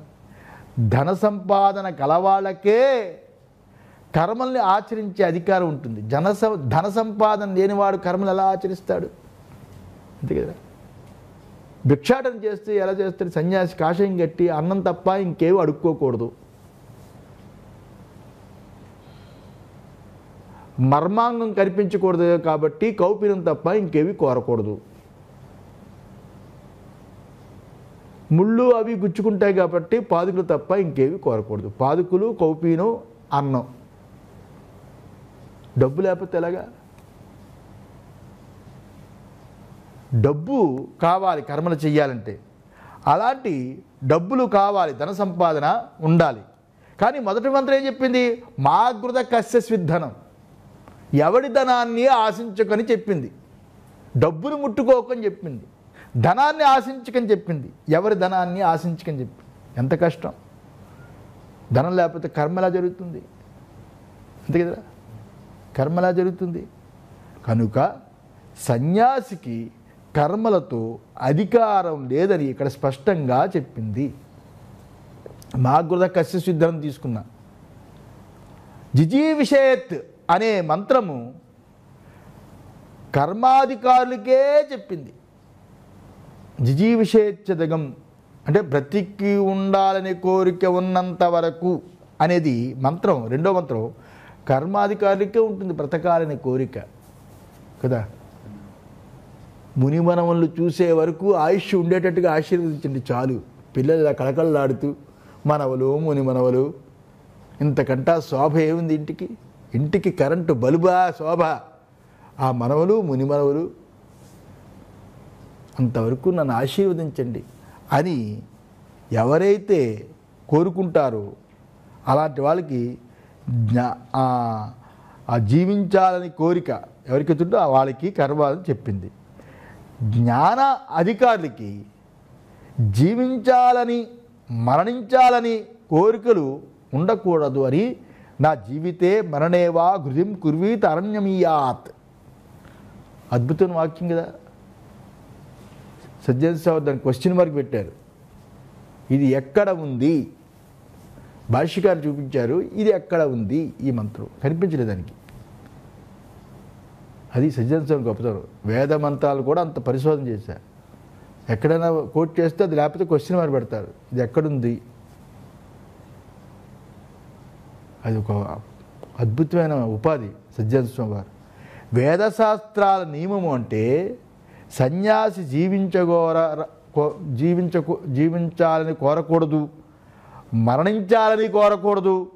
S1: ధన సంపాదన కలవాళ్ళకే కర్మల్ని ఆచరించే అధికారం ఉంటుంది. జన ధన సంపాదన లేనివాడు కర్మలు ఎలా ఆచరిస్తాడు? అంతే కదా? భిక్షాటన చేస్తే ఎలా చేస్తాడు? సన్యాసి కాషాయం కట్టి అన్నం తప్ప ఇంకేవి అడుక్కోకూడదు. మర్మాంగం కనిపించకూడదు కాబట్టి కౌపీనం తప్ప ఇంకేవి కోరకూడదు. ముళ్ళు అవి గుచ్చుకుంటాయి కాబట్టి పాదుకులు తప్ప ఇంకేవి కోరకూడదు. పాదుకులు కౌపీనం అన్నం. డబ్బు లేకపోతే ఎలాగా? డబ్బు కావాలి కర్మలు చెయ్యాలంటే. అలాంటి డబ్బులు కావాలి ధన సంపాదన ఉండాలి. కానీ మొదటి మంత్రం ఏం చెప్పింది? మాగృత కస్య స్విద్ధనం. ఎవడి ధనాన్ని ఆశించకని చెప్పింది? డబ్బును ముట్టుకోకని చెప్పింది. ధనాన్ని ఆశించకని చెప్పింది. ఎవరి ధనాన్ని ఆశించకని చెప్పింది? ఎంత కష్టం. ధనం లేకపోతే కర్మ ఎలా జరుగుతుంది? అంతే కదా? కర్మ ఎలా జరుగుతుంది? కనుక సన్యాసికి కర్మలతో అధికారం లేదని ఇక్కడ స్పష్టంగా చెప్పింది. మాగృత కశ్య సిద్ధం తీసుకున్నా. జిజీవిషేత్ అనే మంత్రము కర్మాధికారులకే చెప్పింది. జిజీవిషేచ్చదగం అంటే బ్రతికి ఉండాలనే కోరిక ఉన్నంత వరకు అనేది మంత్రం రెండో మంత్రం కర్మాధికారికే ఉంటుంది బ్రతకాలనే కోరిక కదా? మునిమనములు చూసే వరకు ఆయుష్ ఉండేటట్టుగా ఆశీర్వదించండి చాలు. పిల్లలు ఇలా కళకళలాడుతూ మనవలు మునిమనవలు ఇంతకంటా శోభ ఏముంది ఇంటికి? ఇంటికి కరెంటు బలుబా శోభ. ఆ మనవలు మునిమనవలు అంతవరకు నన్ను ఆశీర్వదించండి అని ఎవరైతే కోరుకుంటారో అలాంటి వాళ్ళకి జ్ఞా- ఆ జీవించాలని కోరిక ఎవరికి ఉంటుందో ఆ వాళ్ళకి కర్మాలని చెప్పింది. జ్ఞాన అధికారులకి జీవించాలని మరణించాలని కోరికలు ఉండకూడదు అని నా జీవితే మరణేవా గృహిం కుర్వీత అరణ్యమీయాత్. అద్భుతమైన వాక్యం కదా. సజ్జన సార్ దాని క్వశ్చన్ మార్క్ పెట్టారు. ఇది ఎక్కడ ఉంది? భాష్యకారు చూపించారు ఇది ఎక్కడ ఉంది? ఈ మంత్రం. కనిపించలేదు దానికి. అది సజ్జన స్వామి గొప్పతనం. వేద మంత్రాలు కూడా అంత పరిశోధన చేశారు. ఎక్కడైనా కోట్ చేస్తే అది లేకపోతే క్వశ్చన్ మార్క్ పెడతారు. ఇది ఎక్కడుంది? అది ఒక అద్భుతమైన ఉపాధి సజ్జన స్వామి వారు వేదశాస్త్రాల నియమము అంటే సన్యాసి జీవించగోర కో- జీవించకు జీవించాలని కోరకూడదు మరణించాలని కోరకూడదు.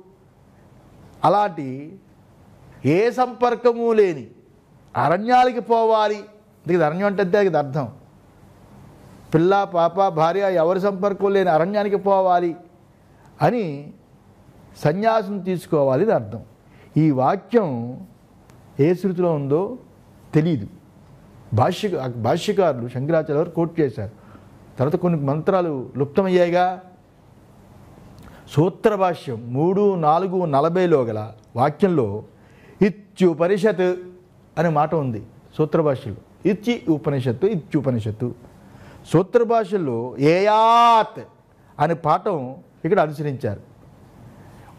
S1: అలాంటి ఏ సంపర్కము లేని అరణ్యాలకి పోవాలి. ఇది అరణ్యం అంటే అంతే అది అర్థం. పిల్ల పాప భార్య ఎవరి సంపర్కం లేని అరణ్యానికి పోవాలి అని సన్యాసం తీసుకోవాలి అని అర్థం. ఈ వాక్యం ఏ శృతిలో ఉందో తెలియదు భాష్య భాష్యకారులు శంకరాచార్య వారు కోట్ చేశారు. తర్వాత కొన్ని మంత్రాలు లుప్తమయ్యాయిగా. సూత్ర భాష్యం మూడు నాలుగు నలభైలో గల వాక్యంలో ఇత్యుపనిషత్ అనే మాట ఉంది సూత్ర భాషలో ఇచ్చి ఉపనిషత్తు ఇత్యుపనిషత్తు సూత్ర భాషల్లో ఏయాత్ అనే పాఠం ఇక్కడ అనుసరించారు.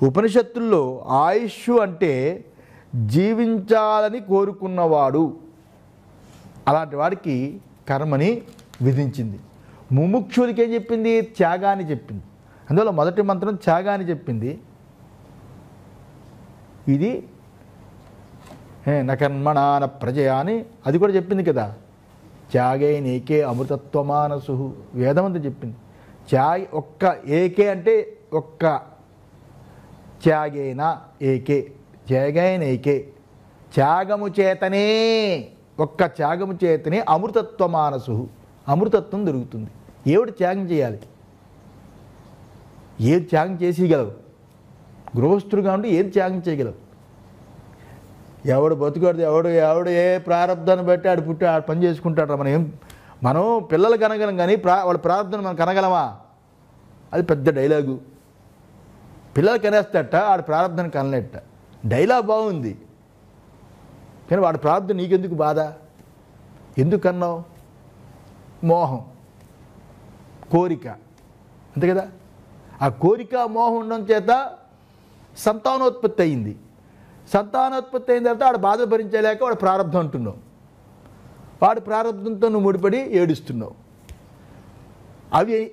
S1: ఉపనిషత్తుల్లో ఆయుష్ అంటే జీవించాలని కోరుకున్నవాడు. అలాంటి వాడికి కర్మని విధించింది. ముముక్షుడికి ఏం చెప్పింది? త్యాగాన్ని చెప్పింది. అందువల్ల మొదటి మంత్రం త్యాగాన్ని చెప్పింది. ఇది నకర్మణాన ప్రజయా అని అది కూడా చెప్పింది కదా. త్యాగే నీకే అమృతత్వమానసు వేదమంతా చెప్పింది. త్యాగ ఒక్క ఏకే అంటే ఒక్క త్యాగేన ఏకే. త్యాగైన ఏకే. త్యాగము చేతనే ఒక్క త్యాగం చేతనే అమృతత్వ మానసు అమృతత్వం దొరుకుతుంది. ఏమిటి త్యాగం చేయాలి? ఏది త్యాగం చేసేయగలవు? గృహస్థుడుగా ఉండి ఏది త్యాగం చేయగలవు? ఎవడు బతుకాడు ఎవడు ఎవడు ఏ ప్రారంధాన్ని బట్టి ఆడు పుట్టి ఆడు పని చేసుకుంటాడు మనం ఏం మనం పిల్లలు కనగలం కానీ ప్రా వాళ్ళ ప్రారంధాన్ని మనం కనగలమా? అది పెద్ద డైలాగు. పిల్లలు కనేస్తట ఆడు ప్రారంధాన్ని కనలేట. డైలాగ్ బాగుంది. కానీ వాడి ప్రార్థన నీకెందుకు బాధ? ఎందుకన్నావు? మోహం. కోరిక. అంతే కదా? ఆ కోరిక మోహం ఉండడం చేత సంతానోత్పత్తి అయింది. సంతానోత్పత్తి అయిన తర్వాత వాడు బాధ భరించలేక వాడు ప్రారంభం అంటున్నావు. వాడి ప్రారంభంతో నువ్వు ముడిపడి ఏడుస్తున్నావు. అవి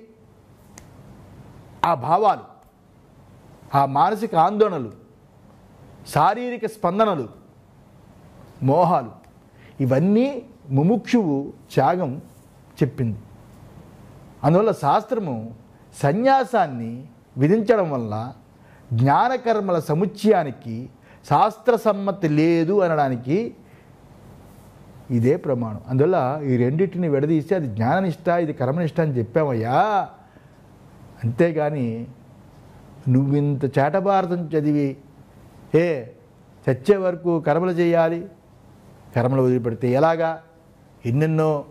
S1: ఆ భావాలు ఆ మానసిక ఆందోళనలు శారీరక స్పందనలు మోహాలు. ఇవన్నీ ముముక్షువు త్యాగం చెప్పింది. అందువల్ల శాస్త్రము సన్యాసాన్ని విధించడం వల్ల జ్ఞానకర్మల సముచ్చయానికి శాస్త్ర సమ్మతి లేదు అనడానికి ఇదే ప్రమాణం. అందువల్ల ఈ రెండింటిని విడదీస్తే అది జ్ఞాననిష్ట ఇది కర్మనిష్ట అని చెప్పామయ్యా. అంతేగాని నువ్వింత చేటభారతం చదివి ఏ చచ్చే వరకు కర్మలు చేయాలి? కర్మలు వదిలిపెడితే ఎలాగా? ఎన్నెన్నో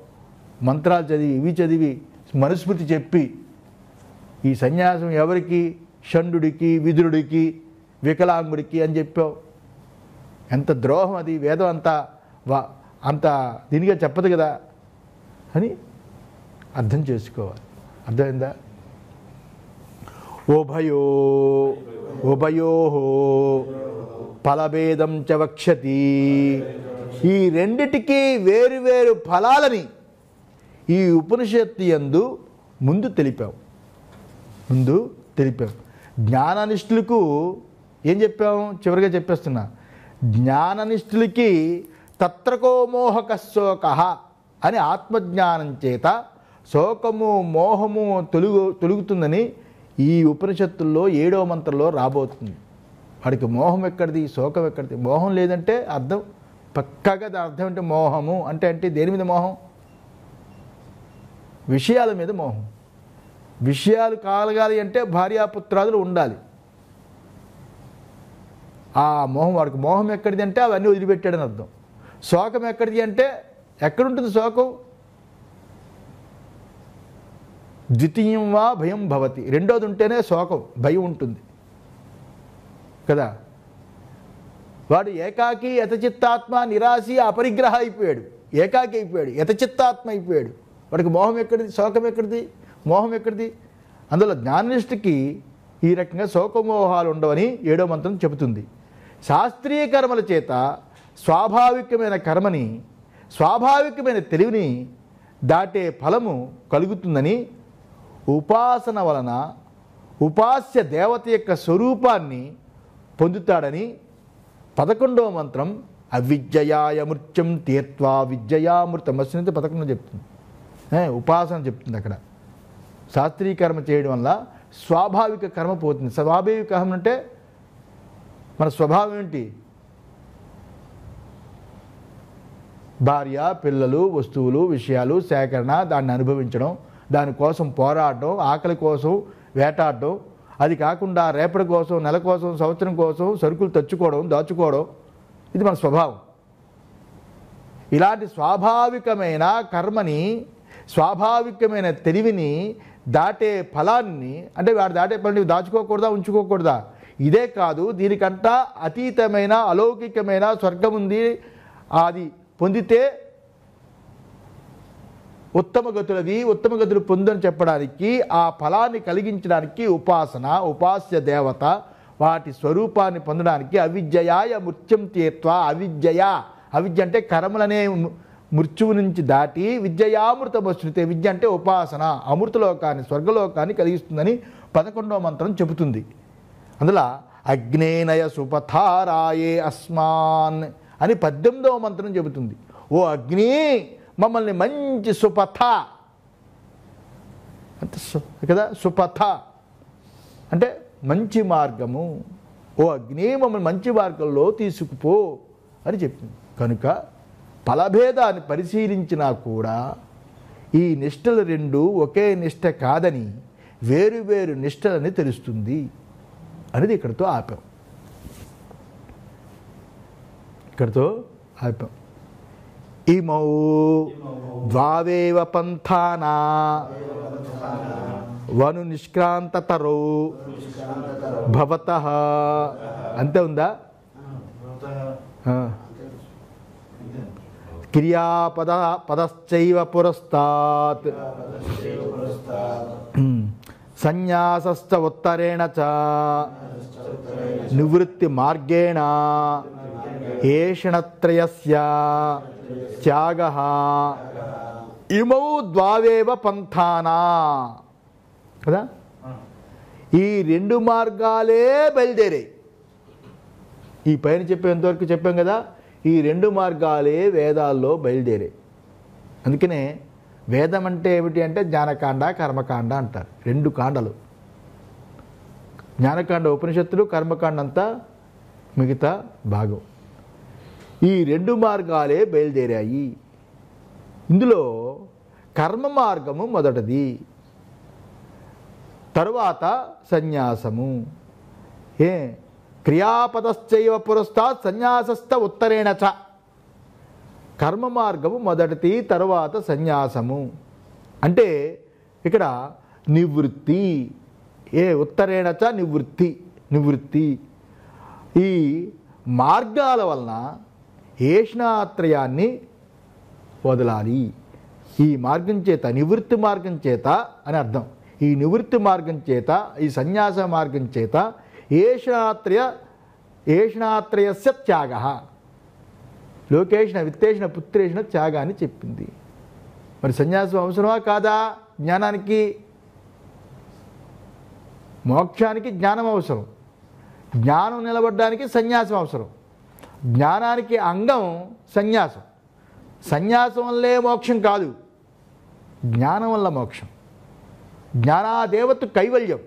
S1: మంత్రాలు చదివి ఇవి చదివి మనుస్మృతి చెప్పి ఈ సన్యాసం ఎవరికి? షండుడికి విదురుడికి వికలాంగుడికి అని చెప్పావు. ఎంత ద్రోహం అది వేదం అంత వా అంత దీనిగా చెప్పదు కదా అని అర్థం చేసుకోవాలి. అర్థమైందా? ఉభయో ఉభయో ఫలభేదం చ వక్షతి ఈ రెండిటికి వేరు వేరు ఫలాలని ఈ ఉపనిషత్తు యందు ముందు తెలిపాం. ముందు తెలిపాం. జ్ఞాననిష్ఠులకు ఏం చెప్పాం? చివరిగా చెప్పేస్తున్నా. జ్ఞాననిష్ఠులకి తత్రకో మోహక శోక అని ఆత్మజ్ఞానం చేత శోకము మోహము తొలుగు తొలుగుతుందని ఈ ఉపనిషత్తుల్లో ఏడవ మంత్రంలో రాబోతుంది. వాడికి మోహం ఎక్కడిది? శోకం ఎక్కడిది? మోహం లేదంటే అర్థం పక్కగా దాని అర్థం అంటే మోహము అంటే అంటే దేని మీద మోహం? విషయాల మీద మోహం. విషయాలు కాలగాలి అంటే భార్యాపుత్రాదులు ఉండాలి. ఆ మోహం వాడికి మోహం ఎక్కడిది అంటే అవన్నీ వదిలిపెట్టాడని అర్థం. శోకం ఎక్కడిది అంటే ఎక్కడుంటుంది శోకం? ద్వితీయం వా భయం భవతి. రెండోది ఉంటేనే శోకం భయం ఉంటుంది. కదా? వాడు ఏకాకి యతచిత్తాత్మ నిరాశి అపరిగ్రహ అయిపోయాడు. ఏకాకి అయిపోయాడు యతచిత్తాత్మ అయిపోయాడు. వాడికి మోహం ఎక్కడిది? శోకం ఎక్కడిది? మోహం ఎక్కడిది? అందులో జ్ఞాననిష్ఠకి ఈ రకంగా శోకమోహాలు ఉండవని ఏడో మంత్రం చెబుతుంది. శాస్త్రీయ కర్మల చేత స్వాభావికమైన కర్మని స్వాభావికమైన తెలివిని దాటే ఫలము కలుగుతుందని ఉపాసన వలన ఉపాస్య దేవత యొక్క స్వరూపాన్ని పొందుతాడని పదకొండవ మంత్రం అవిద్యయాయమృత్యం తీర్త్వా విద్యయామృతమస్సునితో పదకొండు చెప్తుంది. ఉపాసన చెప్తుంది అక్కడ. శాస్త్రీయ కర్మ చేయడం వల్ల స్వాభావిక కర్మ పోతుంది. స్వాభావిక కర్మ అంటే మన స్వభావం ఏంటి? భార్య పిల్లలు వస్తువులు విషయాలు సేకరణ దాన్ని అనుభవించడం దానికోసం పోరాడడం ఆకలి కోసం వేటాడడం అది కాకుండా రేపటి కోసం నెల కోసం సంవత్సరం కోసం సరుకులు తెచ్చుకోవడం దాచుకోవడం ఇది మన స్వభావం. ఇలాంటి స్వాభావికమైన కర్మని స్వాభావికమైన తెలివిని దాటే ఫలాన్ని అంటే వాడు దాటే ఫలాన్ని దాచుకోకూడదా ఉంచుకోకూడదా? ఇదే కాదు దీనికంటా అతీతమైన అలౌకికమైన స్వర్గం ఉంది అది పొందితే ఉత్తమ గతులవి ఉత్తమ గతులు పొందని చెప్పడానికి ఆ ఫలాన్ని కలిగించడానికి ఉపాసన ఉపాస్య దేవత వాటి స్వరూపాన్ని పొందడానికి అవిద్యయాయ మృత్యం తీర్త్వ అవిద్యయ. అవిద్య అంటే కర్మలనే మృత్యువు నుంచి దాటి విద్యయామృత వస్తుతే విద్య అంటే ఉపాసన. అమృతలోకాన్ని స్వర్గలోకాన్ని కలిగిస్తుందని పదకొండవ మంత్రం చెబుతుంది. అందులో అగ్నేనయ సుపథారాయే అస్మాన్ అని పద్దెనిమిదవ మంత్రం చెబుతుంది. ఓ అగ్ని మమ్మల్ని మంచి సుపథ. అంటే కదా? సుపథ. అంటే మంచి మార్గము. ఓ అగ్ని మమ్మల్ని మంచి మార్గంలో తీసుకుపో అని చెప్పింది. కనుక ఫలభేదాన్ని పరిశీలించినా కూడా ఈ నిష్టలు రెండు ఒకే నిష్ట కాదని వేరు వేరు నిష్టలని తెలుస్తుంది అనేది ఇక్కడితో ఆపాం. ఇక్కడితో ఆపాం. ఇమౌ ద్వావేవ పంథానా వను నిష్క్రాంతతరౌ. భవత. అంతే ఉందా? క్రియాపద పదశ్చైవ పురస్తాత్. సన్యాసశ్చ ఉత్తరేణ చ. నివృత్తి మార్గేణ. ఏషణత్రయస్య త్యాగ. ఇమౌ ద్వావేవ పంథానా. కదా? ఈ రెండు మార్గాలే బయలుదేరాయి ఈ పైన చెప్పేంతవరకు చెప్పాం కదా? ఈ రెండు మార్గాలే వేదాల్లో బయలుదేరాయి అందుకనే వేదం అంటే ఏమిటి అంటే జ్ఞానకాండ కర్మకాండ అంటారు. రెండు కాండలు. జ్ఞానకాండ ఉపనిషత్తులు కర్మకాండ అంతా మిగతా భాగం. ఈ రెండు మార్గాలే బయలుదేరాయి. ఇందులో కర్మ మార్గము మొదటిది. తరువాత సన్యాసము. ఏ? క్రియాపదశ్చైవ పురస్తాత్ సన్యాసస్థ ఉత్తరేణ చ. కర్మ మార్గము మొదటిది తరువాత సన్యాసము. అంటే ఇక్కడ నివృత్తి. ఏ? ఉత్తరేణ చ నివృత్తి. నివృత్తి. ఈ మార్గాల వలన ఏష్ణాత్రయాన్ని వదలాలి. ఈ మార్గం చేత నివృత్తి మార్గం చేత అని అర్థం. ఈ నివృత్తి మార్గం చేత ఈ సన్యాస మార్గం చేత ఏషణాత్రయ ఏషణాత్రయస్య త్యాగ. లోకేషణ విత్తేషణ పుత్రేషణ త్యాగాన్ని చెప్పింది. మరి సన్యాసం అవసరమా కాదా? జ్ఞానానికి మోక్షానికి జ్ఞానం అవసరం. జ్ఞానం నిలబడడానికి సన్యాసం అవసరం. జ్ఞానానికి అంగం సన్యాసం. సన్యాసం వల్లే మోక్షం కాదు జ్ఞానం వల్ల మోక్షం. జ్ఞానాదేవత కైవల్యం.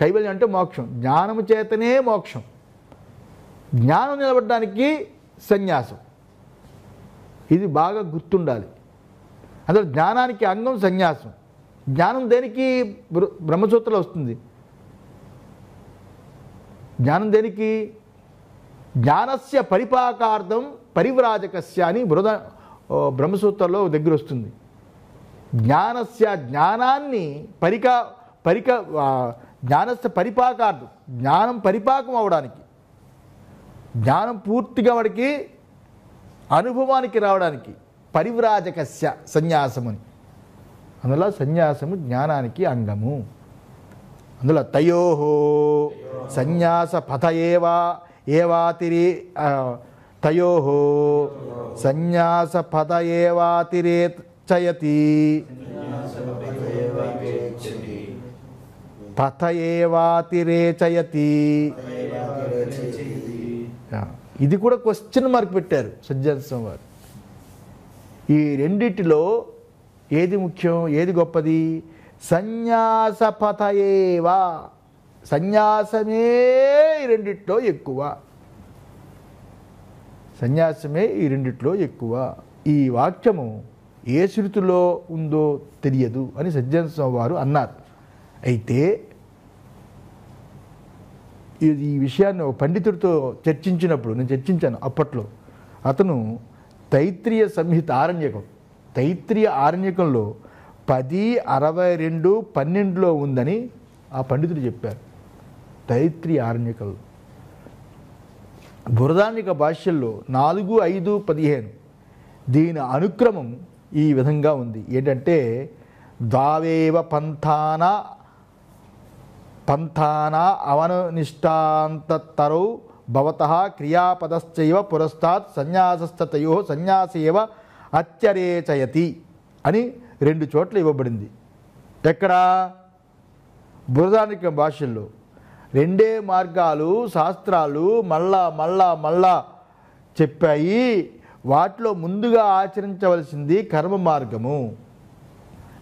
S1: కైవల్యం అంటే మోక్షం. జ్ఞానము చేతనే మోక్షం. జ్ఞానం నిలబడడానికి సన్యాసం. ఇది బాగా గుర్తుండాలి. అందులో జ్ఞానానికి అంగం సన్యాసం. జ్ఞానం దేనికి బ్ర- వస్తుంది? జ్ఞానం దేనికి? జ్ఞానస్య పరిపాకార్థం పరివ్రాజకస్య అని బృద బ్రహ్మసూత్రంలో దగ్గర వస్తుంది జ్ఞానస్య జ్ఞానాన్ని పరిక పరిక జ్ఞానస్య పరిపాకార్థం జ్ఞానం పరిపాకం అవడానికి జ్ఞానం పూర్తిగా వాడికి అనుభవానికి రావడానికి పరివ్రాజకస్య సన్యాసముని. అందులో సన్యాసము జ్ఞానానికి అంగము. అందులో తయోహో సన్యాస పథ ఏవా ఏవాతిరి తయో సన్యాస ఏవాతిరే ఏవాతిరేచయతి పథ ఏవాతిరేచయతి చయతి ఇది కూడా క్వశ్చన్ మార్క్ పెట్టారు సజ్జనస్వామి వారు ఈ రెండిటిలో ఏది ముఖ్యం ఏది గొప్పది? సన్యాస పథయేవా సన్యాసమే ఈ రెండిట్లో ఎక్కువ. సన్యాసమే ఈ రెండిట్లో ఎక్కువ. ఈ వాక్యము ఏ శృతిలో ఉందో తెలియదు అని సజ్జన స్వామి వారు అన్నారు. అయితే ఈ విషయాన్ని ఒక పండితుడితో చర్చించినప్పుడు నేను చర్చించాను అప్పట్లో అతను తైత్రీయ సంహిత ఆరణ్యకం తైత్రీయ ఆరణ్యకంలో పది అరవై రెండు పన్నెండులో ఉందని ఆ పండితుడు చెప్పారు. తైత్రి ఆరణ్యకలు బురదానిక భాష్యంలో నాలుగు ఐదు పదిహేను. దీని అనుక్రమం ఈ విధంగా ఉంది. ఏంటంటే దావేవ పంథాన పంథాన అవననిష్టాంతరౌ భవత క్రియాపదశ్చైవ పురస్తాత్ సన్యాసస్తయో సన్యాసేవ అత్యరేచయతి అని రెండు చోట్ల ఇవ్వబడింది. ఎక్కడ? బురదానిక భాషల్లో రెండే మార్గాలు శాస్త్రాలు మళ్ళా మళ్ళా మళ్ళా చెప్పాయి. వాటిలో ముందుగా ఆచరించవలసింది కర్మ మార్గము.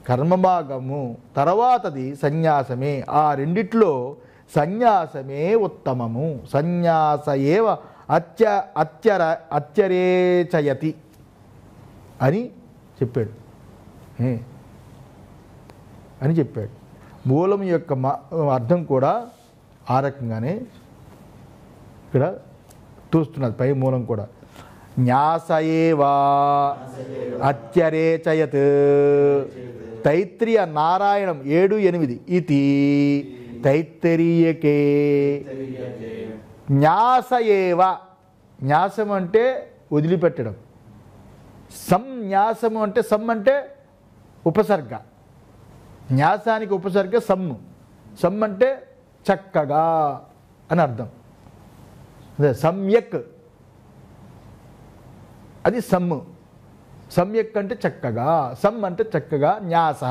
S1: కర్మ మార్గము. తర్వాతది సన్యాసమే. ఆ రెండిట్లో సన్యాసమే ఉత్తమము. సన్యాస ఏవ అత్య అత్యర అత్యరేచయతి అని చెప్పాడు. అని చెప్పాడు. మూలం యొక్క మా- అర్థం కూడా ఆ రకంగానే ఇక్కడ చూస్తున్నది పై మూలం కూడా. న్యాసయేవా అత్యరేచయత్ తైత్రియ నారాయణం ఏడు ఎనిమిది ఇది తైత్తరీయకే. న్యాసయేవ న్యాసం అంటే వదిలిపెట్టడం. సంన్యాసము అంటే సమ్ అంటే ఉపసర్గ. న్యాసానికి ఉపసర్గ సమ్ము. సమ్ అంటే చక్కగా అని అర్థం. అదే సమ్యక్. అది సమ్ము సమ్యక్ అంటే చక్కగా సమ్ అంటే చక్కగా న్యాస.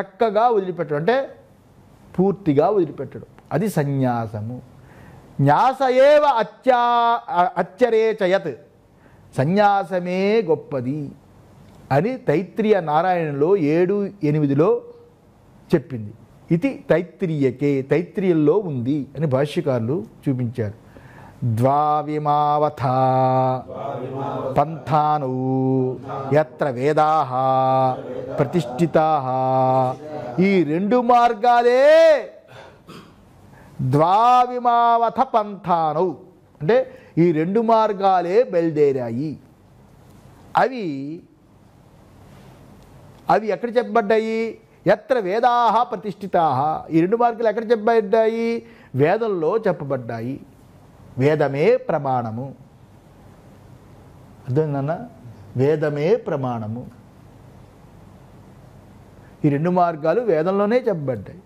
S1: చక్కగా వదిలిపెట్టడం అంటే పూర్తిగా వదిలిపెట్టడం. అది సన్యాసము. న్యాస ఏవ అత్యా అత్యరేచయత్. సన్యాసమే గొప్పది అని తైత్రియ నారాయణలో ఏడు ఎనిమిదిలో చెప్పింది. ఇది తైత్రీయకే తైత్రీయంలో ఉంది అని భాష్యకారులు చూపించారు. ద్వావిమావథ పంథానౌ ఎత్ర వేదా ప్రతిష్ఠితా ఈ రెండు మార్గాలే ద్వావిమావథ పంథానౌ. అంటే ఈ రెండు మార్గాలే బయలుదేరాయి. అవి అవి ఎక్కడ చెప్పబడ్డాయి? ఎత్ర వేదాహ ప్రతిష్ఠితా ఈ రెండు మార్గాలు ఎక్కడ చెప్పబడ్డాయి? వేదంలో చెప్పబడ్డాయి. వేదమే ప్రమాణము. అర్థమైందన్న వేదమే ప్రమాణము. ఈ రెండు మార్గాలు వేదంలోనే చెప్పబడ్డాయి.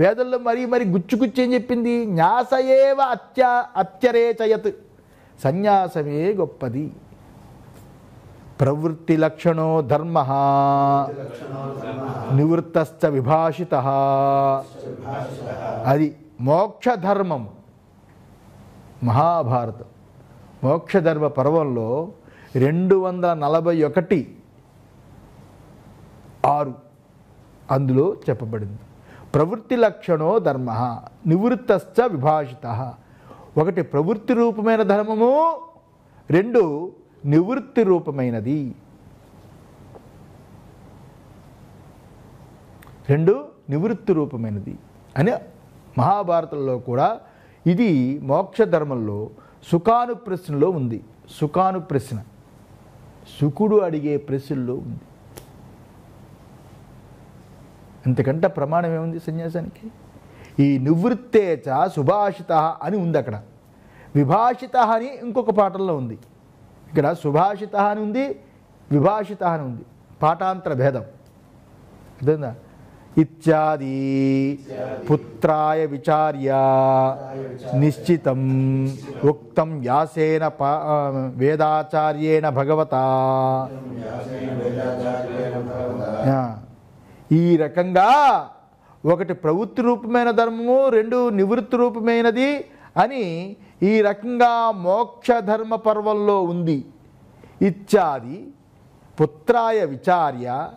S1: వేదంలో మరి మరి గుచ్చు ఏం చెప్పింది? న్యాసయేవ అత్య అత్యరేచయత్. సన్యాసమే గొప్పది. ప్రవృత్తి లక్షణో ధర్మ. నివృత్తశ్చ విభాషిత. అది మోక్షధర్మం. మహాభారతం. మోక్షధర్మ పర్వంలో రెండు వందల నలభై ఒకటి ఆరు అందులో చెప్పబడింది. ప్రవృత్తి లక్షణో ధర్మ. నివృత్తశ్చ విభాషిత. ఒకటి ప్రవృత్తి రూపమైన ధర్మము రెండు నివృత్తి రూపమైనది. రెండు నివృత్తి రూపమైనది అని మహాభారతంలో కూడా ఇది మోక్ష ధర్మంలో సుఖాను ప్రశ్నలో ఉంది. సుఖాను ప్రశ్న సుఖుడు అడిగే ప్రశ్నలో ఉంది. అంతకంటే ప్రమాణం ఏముంది సన్యాసానికి? ఈ నివృత్తేచ సుభాషిత అని ఉంది అక్కడ. విభాషిత అని ఇంకొక పాటల్లో ఉంది. ఇక్కడ సుభాషిత అని ఉంది విభాషిత అని ఉంది. పాఠాంతర భేదం. అర్థందా ఇత్యాది పుత్రాయ విచార్య నిశ్చితం. ఉక్తం వ్యాసేన పా వేదాచార్యేణ భగవత. ఈ రకంగా ఒకటి ప్రవృత్తి రూపమైన ధర్మము రెండు నివృత్తి రూపమైనది అని ఈ రకంగా మోక్ష ధర్మ పర్వంలో ఉంది. ఇత్యాది పుత్రాయ విచార్య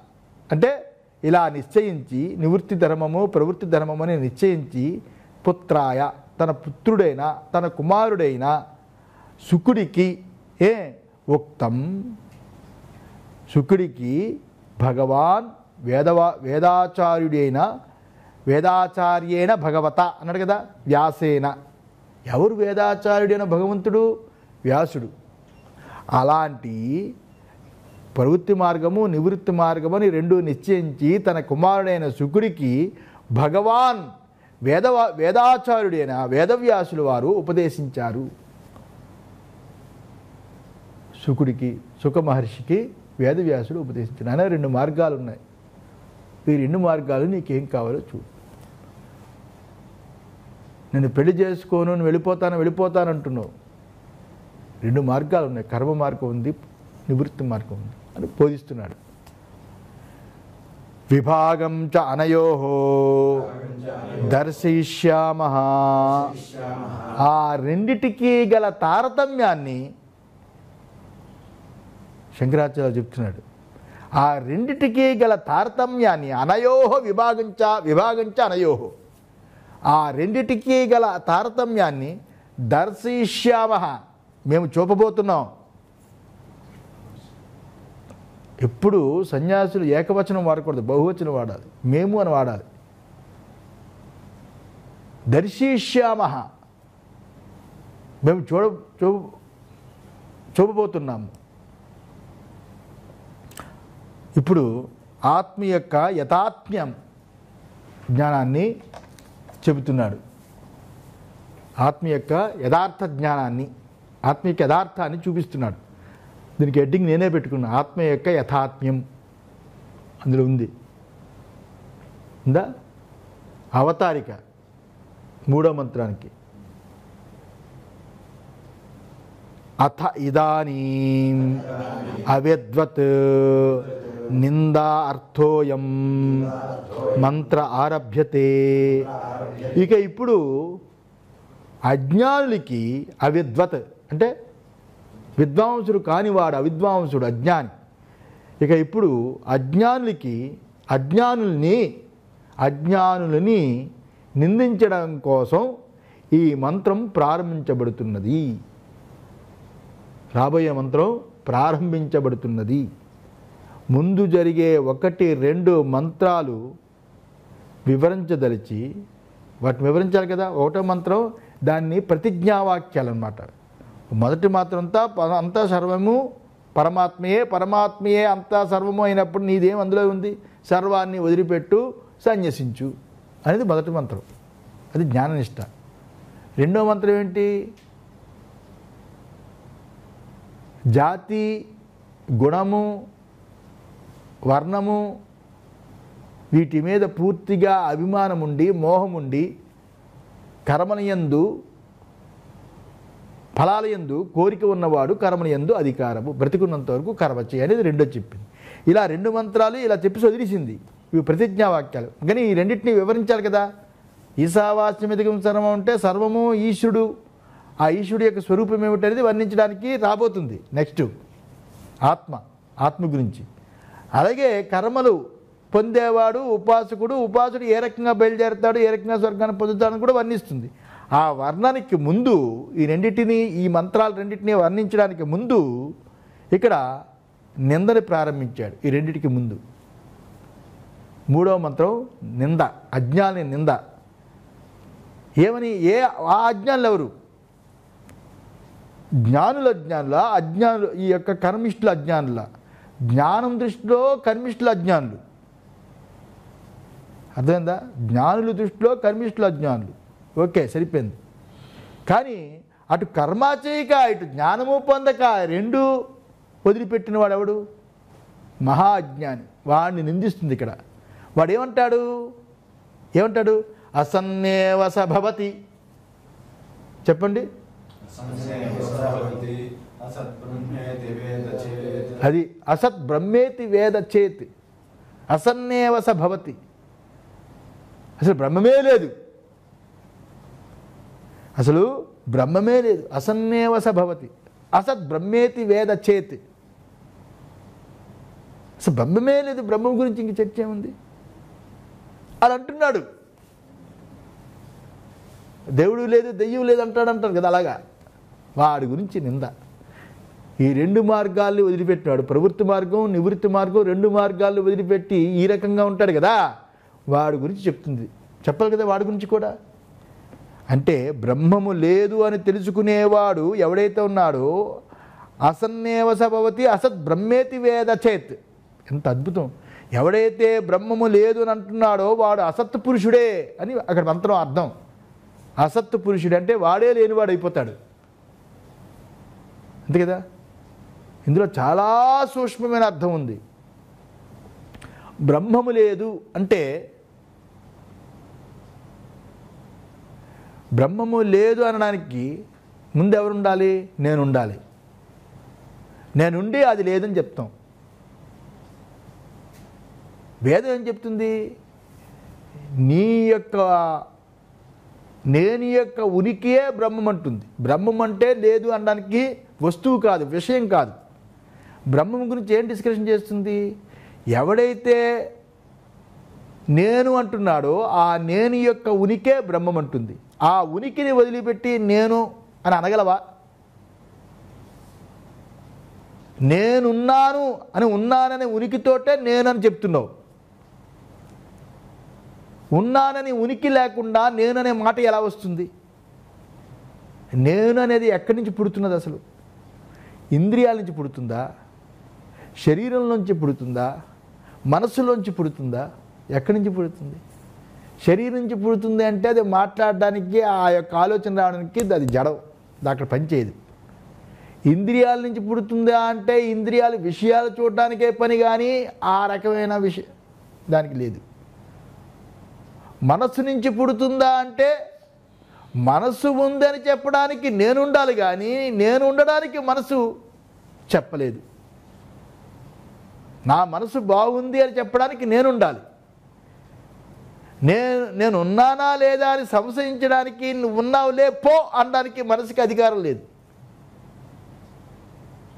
S1: అంటే ఇలా నిశ్చయించి నివృత్తి ధర్మము ప్రవృత్తి ధర్మము అని నిశ్చయించి పుత్రాయ తన పుత్రుడైన తన కుమారుడైన శుకుడికి ఏ? ఉక్తం. శుకుడికి భగవాన్ వేదవా వేదాచార్యుడైన వేదాచార్యేణ భగవత అన్నాడు కదా వ్యాసేన. ఎవరు వేదాచార్యుడైన భగవంతుడు? వ్యాసుడు. అలాంటి ప్రవృత్తి మార్గము నివృత్తి మార్గము అని రెండు నిశ్చయించి తన కుమారుడైన శుకుడికి భగవాన్ వేద వేదాచార్యుడైన వేదవ్యాసులు వారు ఉపదేశించారు. శుకుడికి సుఖ మహర్షికి వేదవ్యాసుడు ఉపదేశించారు. అనే రెండు మార్గాలు ఉన్నాయి ఈ రెండు మార్గాలు నీకేం కావాలో చూడు. నేను పెళ్ళి చేసుకోను నేను వెళ్ళిపోతాను వెళ్ళిపోతాను అంటున్నావు. రెండు మార్గాలు ఉన్నాయి. కర్మ మార్గం ఉంది నివృత్తి మార్గం ఉంది అని బోధిస్తున్నాడు. విభాగం చ అనయో దర్శయిష్యామ ఆ రెండిటికి గల తారతమ్యాన్ని శంకరాచార్య చెప్తున్నాడు. ఆ రెండిటికి గల తారతమ్యాన్ని అనయోహ విభాగంచ విభాగంచ అనయోహో ఆ రెండిటికి గల తారతమ్యాన్ని దర్శయిష్యామ మేము చూపబోతున్నాం. ఎప్పుడు సన్యాసులు ఏకవచనం వాడకూడదు. బహువచనం వాడాలి. మేము అని వాడాలి. దర్శిష్యామ మేము చూడ చూ చూపబోతున్నాము. ఇప్పుడు ఆత్మ యొక్క యథాత్మ్యం జ్ఞానాన్ని చెబుతున్నాడు. ఆత్మ యొక్క యథార్థ జ్ఞానాన్ని ఆత్మ యొక్క యథార్థాన్ని చూపిస్తున్నాడు. దీనికి హెడ్డింగ్ నేనే పెట్టుకున్నా. ఆత్మ యొక్క యథాత్మ్యం. అందులో ఉంది. ఉందా? అవతారిక. మూడో మంత్రానికి. అథ ఇదానీ అవిద్వత్ నిందా అర్థోయం. మంత్ర ఆరభ్యతే. ఇక ఇప్పుడు అజ్ఞానులకి అవిద్వత్ అంటే విద్వాంసుడు కానివాడు అవిద్వాంసుడు అజ్ఞాని. ఇక ఇప్పుడు అజ్ఞానులకి అజ్ఞానుల్ని అజ్ఞానులని నిందించడం కోసం ఈ మంత్రం ప్రారంభించబడుతున్నది. రాబోయే మంత్రం ప్రారంభించబడుతున్నది. ముందు జరిగే ఒకటి రెండు మంత్రాలు వివరించదలిచి వాటిని వివరించాలి కదా ఒకటో మంత్రం దాన్ని ప్రతిజ్ఞావాక్యాలు అనమాట మొదటి మాత్రం అంతా అంతా సర్వము పరమాత్మయే పరమాత్మయే అంతా సర్వము అయినప్పుడు నీదేం అందులో ఉంది? సర్వాన్ని వదిలిపెట్టు సన్యసించు అనేది మొదటి మంత్రం. అది జ్ఞాననిష్ట. రెండో మంత్రం ఏంటి? జాతి గుణము వర్ణము వీటి మీద పూర్తిగా అభిమానం ఉండి మోహం కర్మలయందు ఫలాలయందు కోరిక ఉన్నవాడు కర్మలయందు అధికారము. బ్రతికున్నంత వరకు కర్మ అనేది రెండో చెప్పింది. ఇలా రెండు మంత్రాలు ఇలా చెప్పి వదిలేసింది ఇవి ప్రతిజ్ఞావాక్యాలు. కానీ ఈ రెండింటిని వివరించాలి కదా. ఈశావాస్యమిదిగం సర్వం అంటే సర్వము ఈశ్వరుడు. ఆ ఈశ్వరుడు యొక్క స్వరూపం ఏమిటనేది వర్ణించడానికి రాబోతుంది. నెక్స్ట్ ఆత్మ ఆత్మ గురించి. అలాగే కర్మలు పొందేవాడు ఉపాసకుడు ఉపాసుడు ఏ రకంగా బయలుదేరుతాడు ఏ రకంగా స్వర్గాన్ని పొందుతాడని కూడా వర్ణిస్తుంది. ఆ వర్ణానికి ముందు ఈ రెండింటిని ఈ మంత్రాలు రెండింటిని వర్ణించడానికి ముందు ఇక్కడ నిందని ప్రారంభించాడు ఈ రెండింటికి ముందు. మూడవ మంత్రం నింద అజ్ఞాని నింద. ఏమని? ఏ ఆ అజ్ఞానులు ఎవరు? జ్ఞానుల అజ్ఞానుల అజ్ఞానులు ఈ యొక్క కర్మిష్ఠుల అజ్ఞానుల. జ్ఞానం దృష్టిలో కర్మిష్ఠుల అజ్ఞానులు. అర్థమైందా? జ్ఞానుల దృష్టిలో కర్మిష్ఠుల అజ్ఞానులు. ఓకే సరిపోయింది. కానీ అటు కర్మ చేయక ఇటు జ్ఞానము పొందక రెండు వదిలిపెట్టిన వాడు ఎవడు వాడిని నిందిస్తుంది ఇక్కడ. వాడు ఏమంటాడు? ఏమంటాడు అసన్నేవసభవతి చెప్పండి. అది అసత్ బ్రహ్మేతి వేద చేత్. అసన్నేవస భవతి. అసలు బ్రహ్మమే లేదు. అసలు బ్రహ్మమే లేదు. అసన్నేవస భవతి. అసత్ బ్రహ్మేతి వేద చేత్. అసలు బ్రహ్మమే లేదు. బ్రహ్మం గురించి ఇంక చర్చ ఏముంది? అని అంటున్నాడు. దేవుడు లేదు దెయ్యం లేదు అంటాడు అంటారు కదా అలాగా. వాడి గురించి నింద. ఈ రెండు మార్గాల్ని వదిలిపెట్టినాడు ప్రవృత్తి మార్గం నివృత్తి మార్గం రెండు మార్గాలు వదిలిపెట్టి ఈ రకంగా ఉంటాడు కదా. వాడి గురించి చెప్తుంది. చెప్పాలి కదా వాడి గురించి కూడా. అంటే బ్రహ్మము లేదు అని తెలుసుకునేవాడు ఎవడైతే ఉన్నాడో అసన్నేవసభవతి అసత్ బ్రహ్మేతి వేద చేత్. ఎంత అద్భుతం. ఎవడైతే బ్రహ్మము లేదు అని అంటున్నాడో వాడు అసత్ పురుషుడే అని అక్కడ మంత్రం అర్థం. అసత్ పురుషుడు అంటే వాడే లేనివాడు అయిపోతాడు. అంతే కదా? ఇందులో చాలా సూక్ష్మమైన అర్థం ఉంది. బ్రహ్మము లేదు అంటే బ్రహ్మము లేదు అనడానికి ముందు ఎవరు ఉండాలి నేను ఉండాలి నేనుండి అది లేదని చెప్తాం. వేదం ఏం చెప్తుంది? నీ యొక్క నేను యొక్క ఉనికియే బ్రహ్మం అంటుంది బ్రహ్మం అంటే లేదు అనడానికి వస్తువు కాదు విషయం కాదు. బ్రహ్మం గురించి ఏం డిస్కషన్ చేస్తుంది? ఎవడైతే నేను అంటున్నాడో ఆ నేను యొక్క ఉనికే బ్రహ్మం అంటుంది. ఆ ఉనికిని వదిలిపెట్టి నేను అని అనగలవా? నేనున్నాను అని ఉన్నానని ఉనికితోటే నేనని చెప్తున్నావు. ఉన్నానని ఉనికి లేకుండా నేననే మాట ఎలా వస్తుంది? నేను అనేది ఎక్కడి నుంచి పుడుతున్నది అసలు? ఇంద్రియాల నుంచి పుడుతుందా? శరీరం నుంచి పుడుతుందా? మనసులోంచి పుడుతుందా? ఎక్కడి నుంచి పుడుతుంది? శరీరం నుంచి పుడుతుంది అంటే అది మాట్లాడడానికి ఆ యొక్క ఆలోచన రావడానికి అది జడం అక్కడ పనిచేయదు ఇంద్రియాల నుంచి పుడుతుందా అంటే ఇంద్రియాలు విషయాలు చూడడానికే పని కానీ ఆ రకమైన విషయం దానికి లేదు. మనస్సు నుంచి పుడుతుందా అంటే మనస్సు ఉందని చెప్పడానికి నేను ఉండాలి కానీ నేను ఉండడానికి మనసు చెప్పలేదు. నా మనసు బాగుంది అని చెప్పడానికి నేను ఉండాలి నేను నేను ఉన్నానా లేదా అని సంశయించడానికి నువ్వు ఉన్నావులే పో అనడానికి మనసుకి అధికారం లేదు.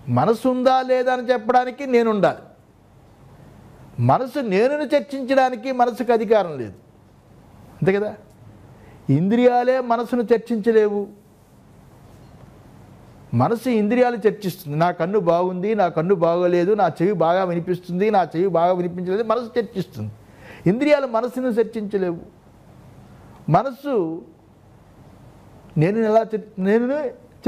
S1: మనసు ఉందా లేదా అని చెప్పడానికి నేను ఉండాలి మనసు నేనును చర్చించడానికి మనసుకు అధికారం లేదు. అంతే కదా? ఇంద్రియాలే మనసును చర్చించలేవు. మనసు ఇంద్రియాలు చర్చిస్తుంది. నా కన్ను బాగుంది నా కన్ను బాగోలేదు నా చెవి బాగా వినిపిస్తుంది నా చెవి బాగా వినిపించలేదు మనసు చర్చిస్తుంది. ఇంద్రియాలు మనసును చర్చించలేవు. మనసు నేను ఎలా నేను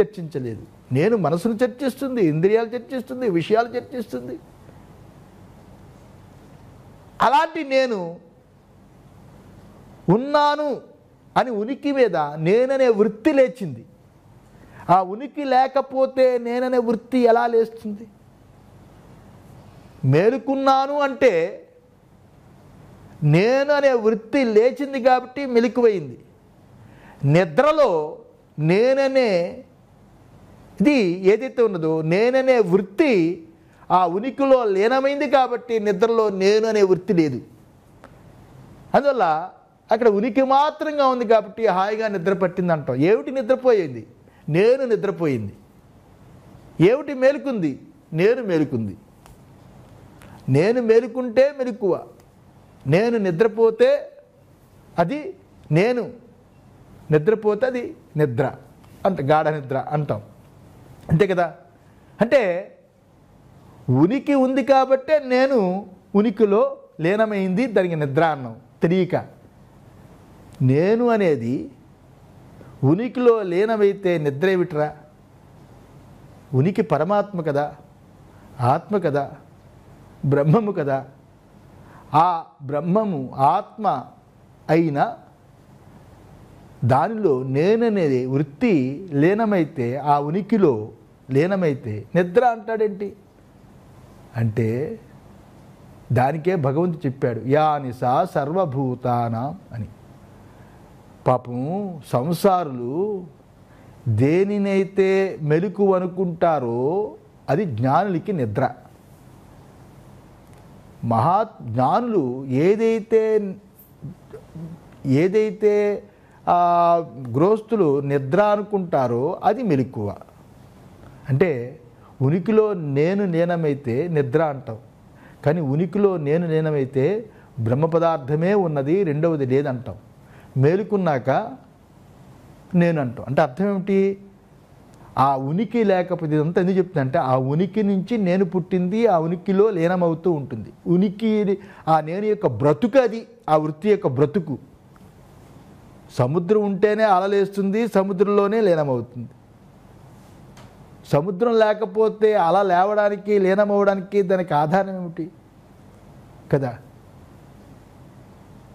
S1: చర్చించలేదు. నేను మనసును చర్చిస్తుంది ఇంద్రియాలు చర్చిస్తుంది విషయాలు చర్చిస్తుంది. అలాంటి నేను ఉన్నాను అని ఉనికి మీద నేననే వృత్తి లేచింది. ఆ ఉనికి లేకపోతే నేననే వృత్తి ఎలా లేస్తుంది? మేలుకున్నాను అంటే నేను అనే వృత్తి లేచింది కాబట్టి మెలకువైంది. నిద్రలో నేననే ఇది ఏదైతే ఉన్నదో నేననే వృత్తి ఆ ఉనికిలో లీనమైంది కాబట్టి నిద్రలో నేను అనే వృత్తి లేదు. అందువల్ల అక్కడ ఉనికి మాత్రంగా ఉంది కాబట్టి హాయిగా నిద్ర పట్టింది అంటాం ఏమిటి నిద్రపోయింది? నేను నిద్రపోయింది. ఏమిటి మేలుకుంది? నేను మేలుకుంది. నేను మేలుకుంటే మెలకువ. నేను నిద్రపోతే అది నేను. నిద్రపోతే అది నిద్ర. అంత గాఢ నిద్ర అంటాం. అంతే కదా? అంటే ఉనికి ఉంది కాబట్టే నేను ఉనికిలో లీనమైంది దానికి నిద్ర అన్నాం. తెలియక. నేను అనేది ఉనికిలో లీనమైతే నిద్ర ఏమిట్రా ఉనికి పరమాత్మ కదా ఆత్మ కదా బ్రహ్మము కదా. ఆ బ్రహ్మము ఆత్మ అయిన దానిలో నేననేది వృత్తి లీనమైతే ఆ ఉనికిలో లీనమైతే నిద్ర అంటాడేంటి? అంటే దానికే భగవంతుడు చెప్పాడు యానిసా సర్వభూతానాం అని. పాపం సంసారులు దేనినైతే మెలకు అనుకుంటారో అది జ్ఞానులకి నిద్ర. మహా జ్ఞానులు ఏదైతే ఏదైతే గృహస్థులు నిద్ర అనుకుంటారో అది మెలకువ. అంటే ఉనికిలో నేను నేనమైతే నిద్ర అంటాం. కానీ ఉనికిలో నేను నేనమైతే బ్రహ్మ పదార్థమే ఉన్నది రెండవది లేదంటాం. మేలుకున్నాక నేను అంటాం అంటే అర్థం ఏమిటి? ఆ ఉనికి లేకపోతే ఇదంతా ఎందుకు చెప్తుందంటే ఆ ఉనికి నుంచి నేను పుట్టింది ఆ ఉనికిలో లీనమవుతూ ఉంటుంది. ఉనికి ఆ నేను యొక్క బ్రతుకు అది ఆ వృత్తి యొక్క బ్రతుకు. సముద్రం ఉంటేనే అలలేస్తుంది సముద్రంలోనే లీనమవుతుంది. సముద్రం లేకపోతే అల లేవడానికి లీనమవడానికి దానికి ఆధారం ఏమిటి? కదా?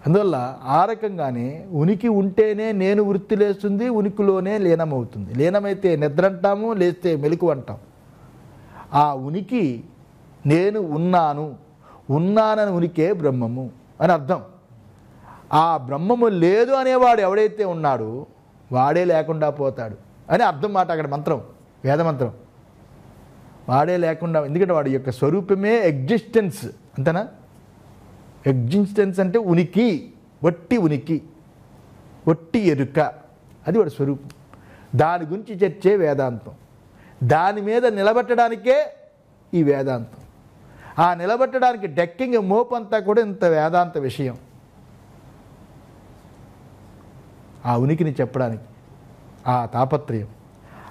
S1: అందువల్ల ఆ రకంగానే ఉనికి ఉంటేనే నేను వృత్తి లేస్తుంది ఉనికిలోనే లీనమవుతుంది. లీనమైతే నిద్ర అంటాము లేస్తే మెలకు అంటాం ఆ ఉనికి నేను ఉన్నాను ఉన్నానని ఉనికే బ్రహ్మము అని అర్థం. ఆ బ్రహ్మము లేదు అనేవాడు ఎవడైతే ఉన్నాడో వాడే లేకుండా పోతాడు అని అర్థం మాట అక్కడ మంత్రం వేదమంత్రం. వాడే లేకుండా ఎందుకంటే వాడి యొక్క స్వరూపమే ఎగ్జిస్టెన్స్ అంతేనా? ఎగ్జిస్టెన్స్ అంటే ఉనికి వట్టి ఉనికి వట్టి ఎరుక. అది వాడి స్వరూపం. దాని గురించి చర్చే వేదాంతం. దాని మీద నిలబెట్టడానికే ఈ వేదాంతం. ఆ నిలబెట్టడానికి డెక్కింగ్ మోపంతా కూడా ఇంత వేదాంత విషయం. ఆ ఉనికిని చెప్పడానికి ఆ తాపత్రయం.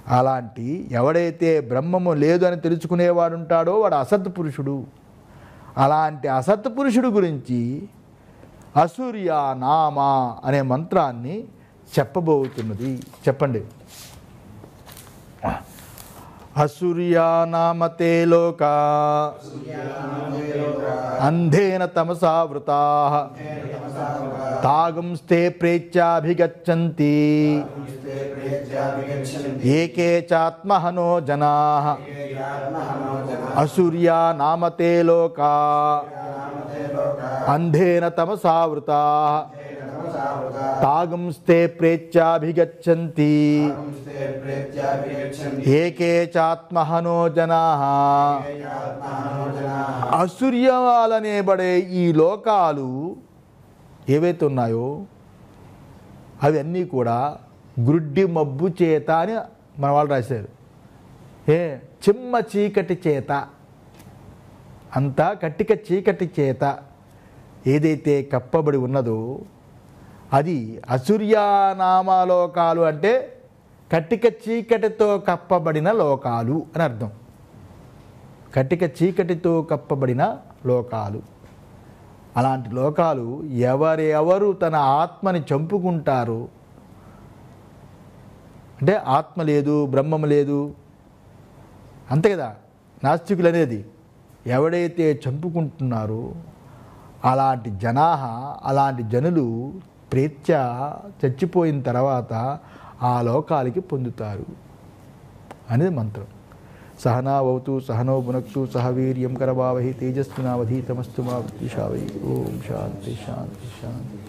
S1: అలాంటి ఎవడైతే బ్రహ్మము లేదు అని తెలుసుకునేవాడు ఉంటాడో వాడు అసత్ పురుషుడు. అలాంటి అసత్ పురుషుడు గురించి అసూర్య నామ అనే మంత్రాన్ని చెప్పబోతున్నది. చెప్పండి. అసూర్యా నామతే లోక అంధేన తమసావృతా తాగంస్తే ప్రేత్యాభిగచ్చంతి
S2: ప్రేత్యాభిగచ్చन्ति
S1: ఏకే చాత్మహనో జనా
S2: ఏయాత్మహనో జనా
S1: అసూర్యా నామతే లోకా తాగుంస్తే
S2: ప్రేత్యాభిగచ్చन्ति
S1: ఏకే చాత్మహనో జనా. అసూర్యాలనేబడే ఈ లోకాలు ఏవైతే ఉన్నాయో అవన్నీ కూడా గ్రుడ్డి మబ్బు చేత అని మన వాళ్ళు రాశారు. ఏ చిమ్మ చీకటి చేత అంతా కట్టిక చీకటి చేత ఏదైతే కప్పబడి ఉన్నదో అది అసూర్యానామాలోకాలు అంటే కట్టిక చీకటితో కప్పబడిన లోకాలు అని అర్థం. కటిక చీకటితో కప్పబడిన లోకాలు. అలాంటి లోకాలు ఎవరెవరు తన ఆత్మని చంపుకుంటారో అంటే ఆత్మ లేదు బ్రహ్మం లేదు అంతే కదా నాస్తికులు అనేది ఎవడైతే చంపుకుంటున్నారో అలాంటి జనాహ అలాంటి జనులు ప్రీత్య చచ్చిపోయిన తర్వాత ఆ లోకాలకి పొందుతారు అనేది మంత్రం. సహనావతు సహనో భునక్తు సహవీర్యం కరవావహి తేజస్వినావధీతమస్తు మా ఓం శాంతి శాంతి శాంతి.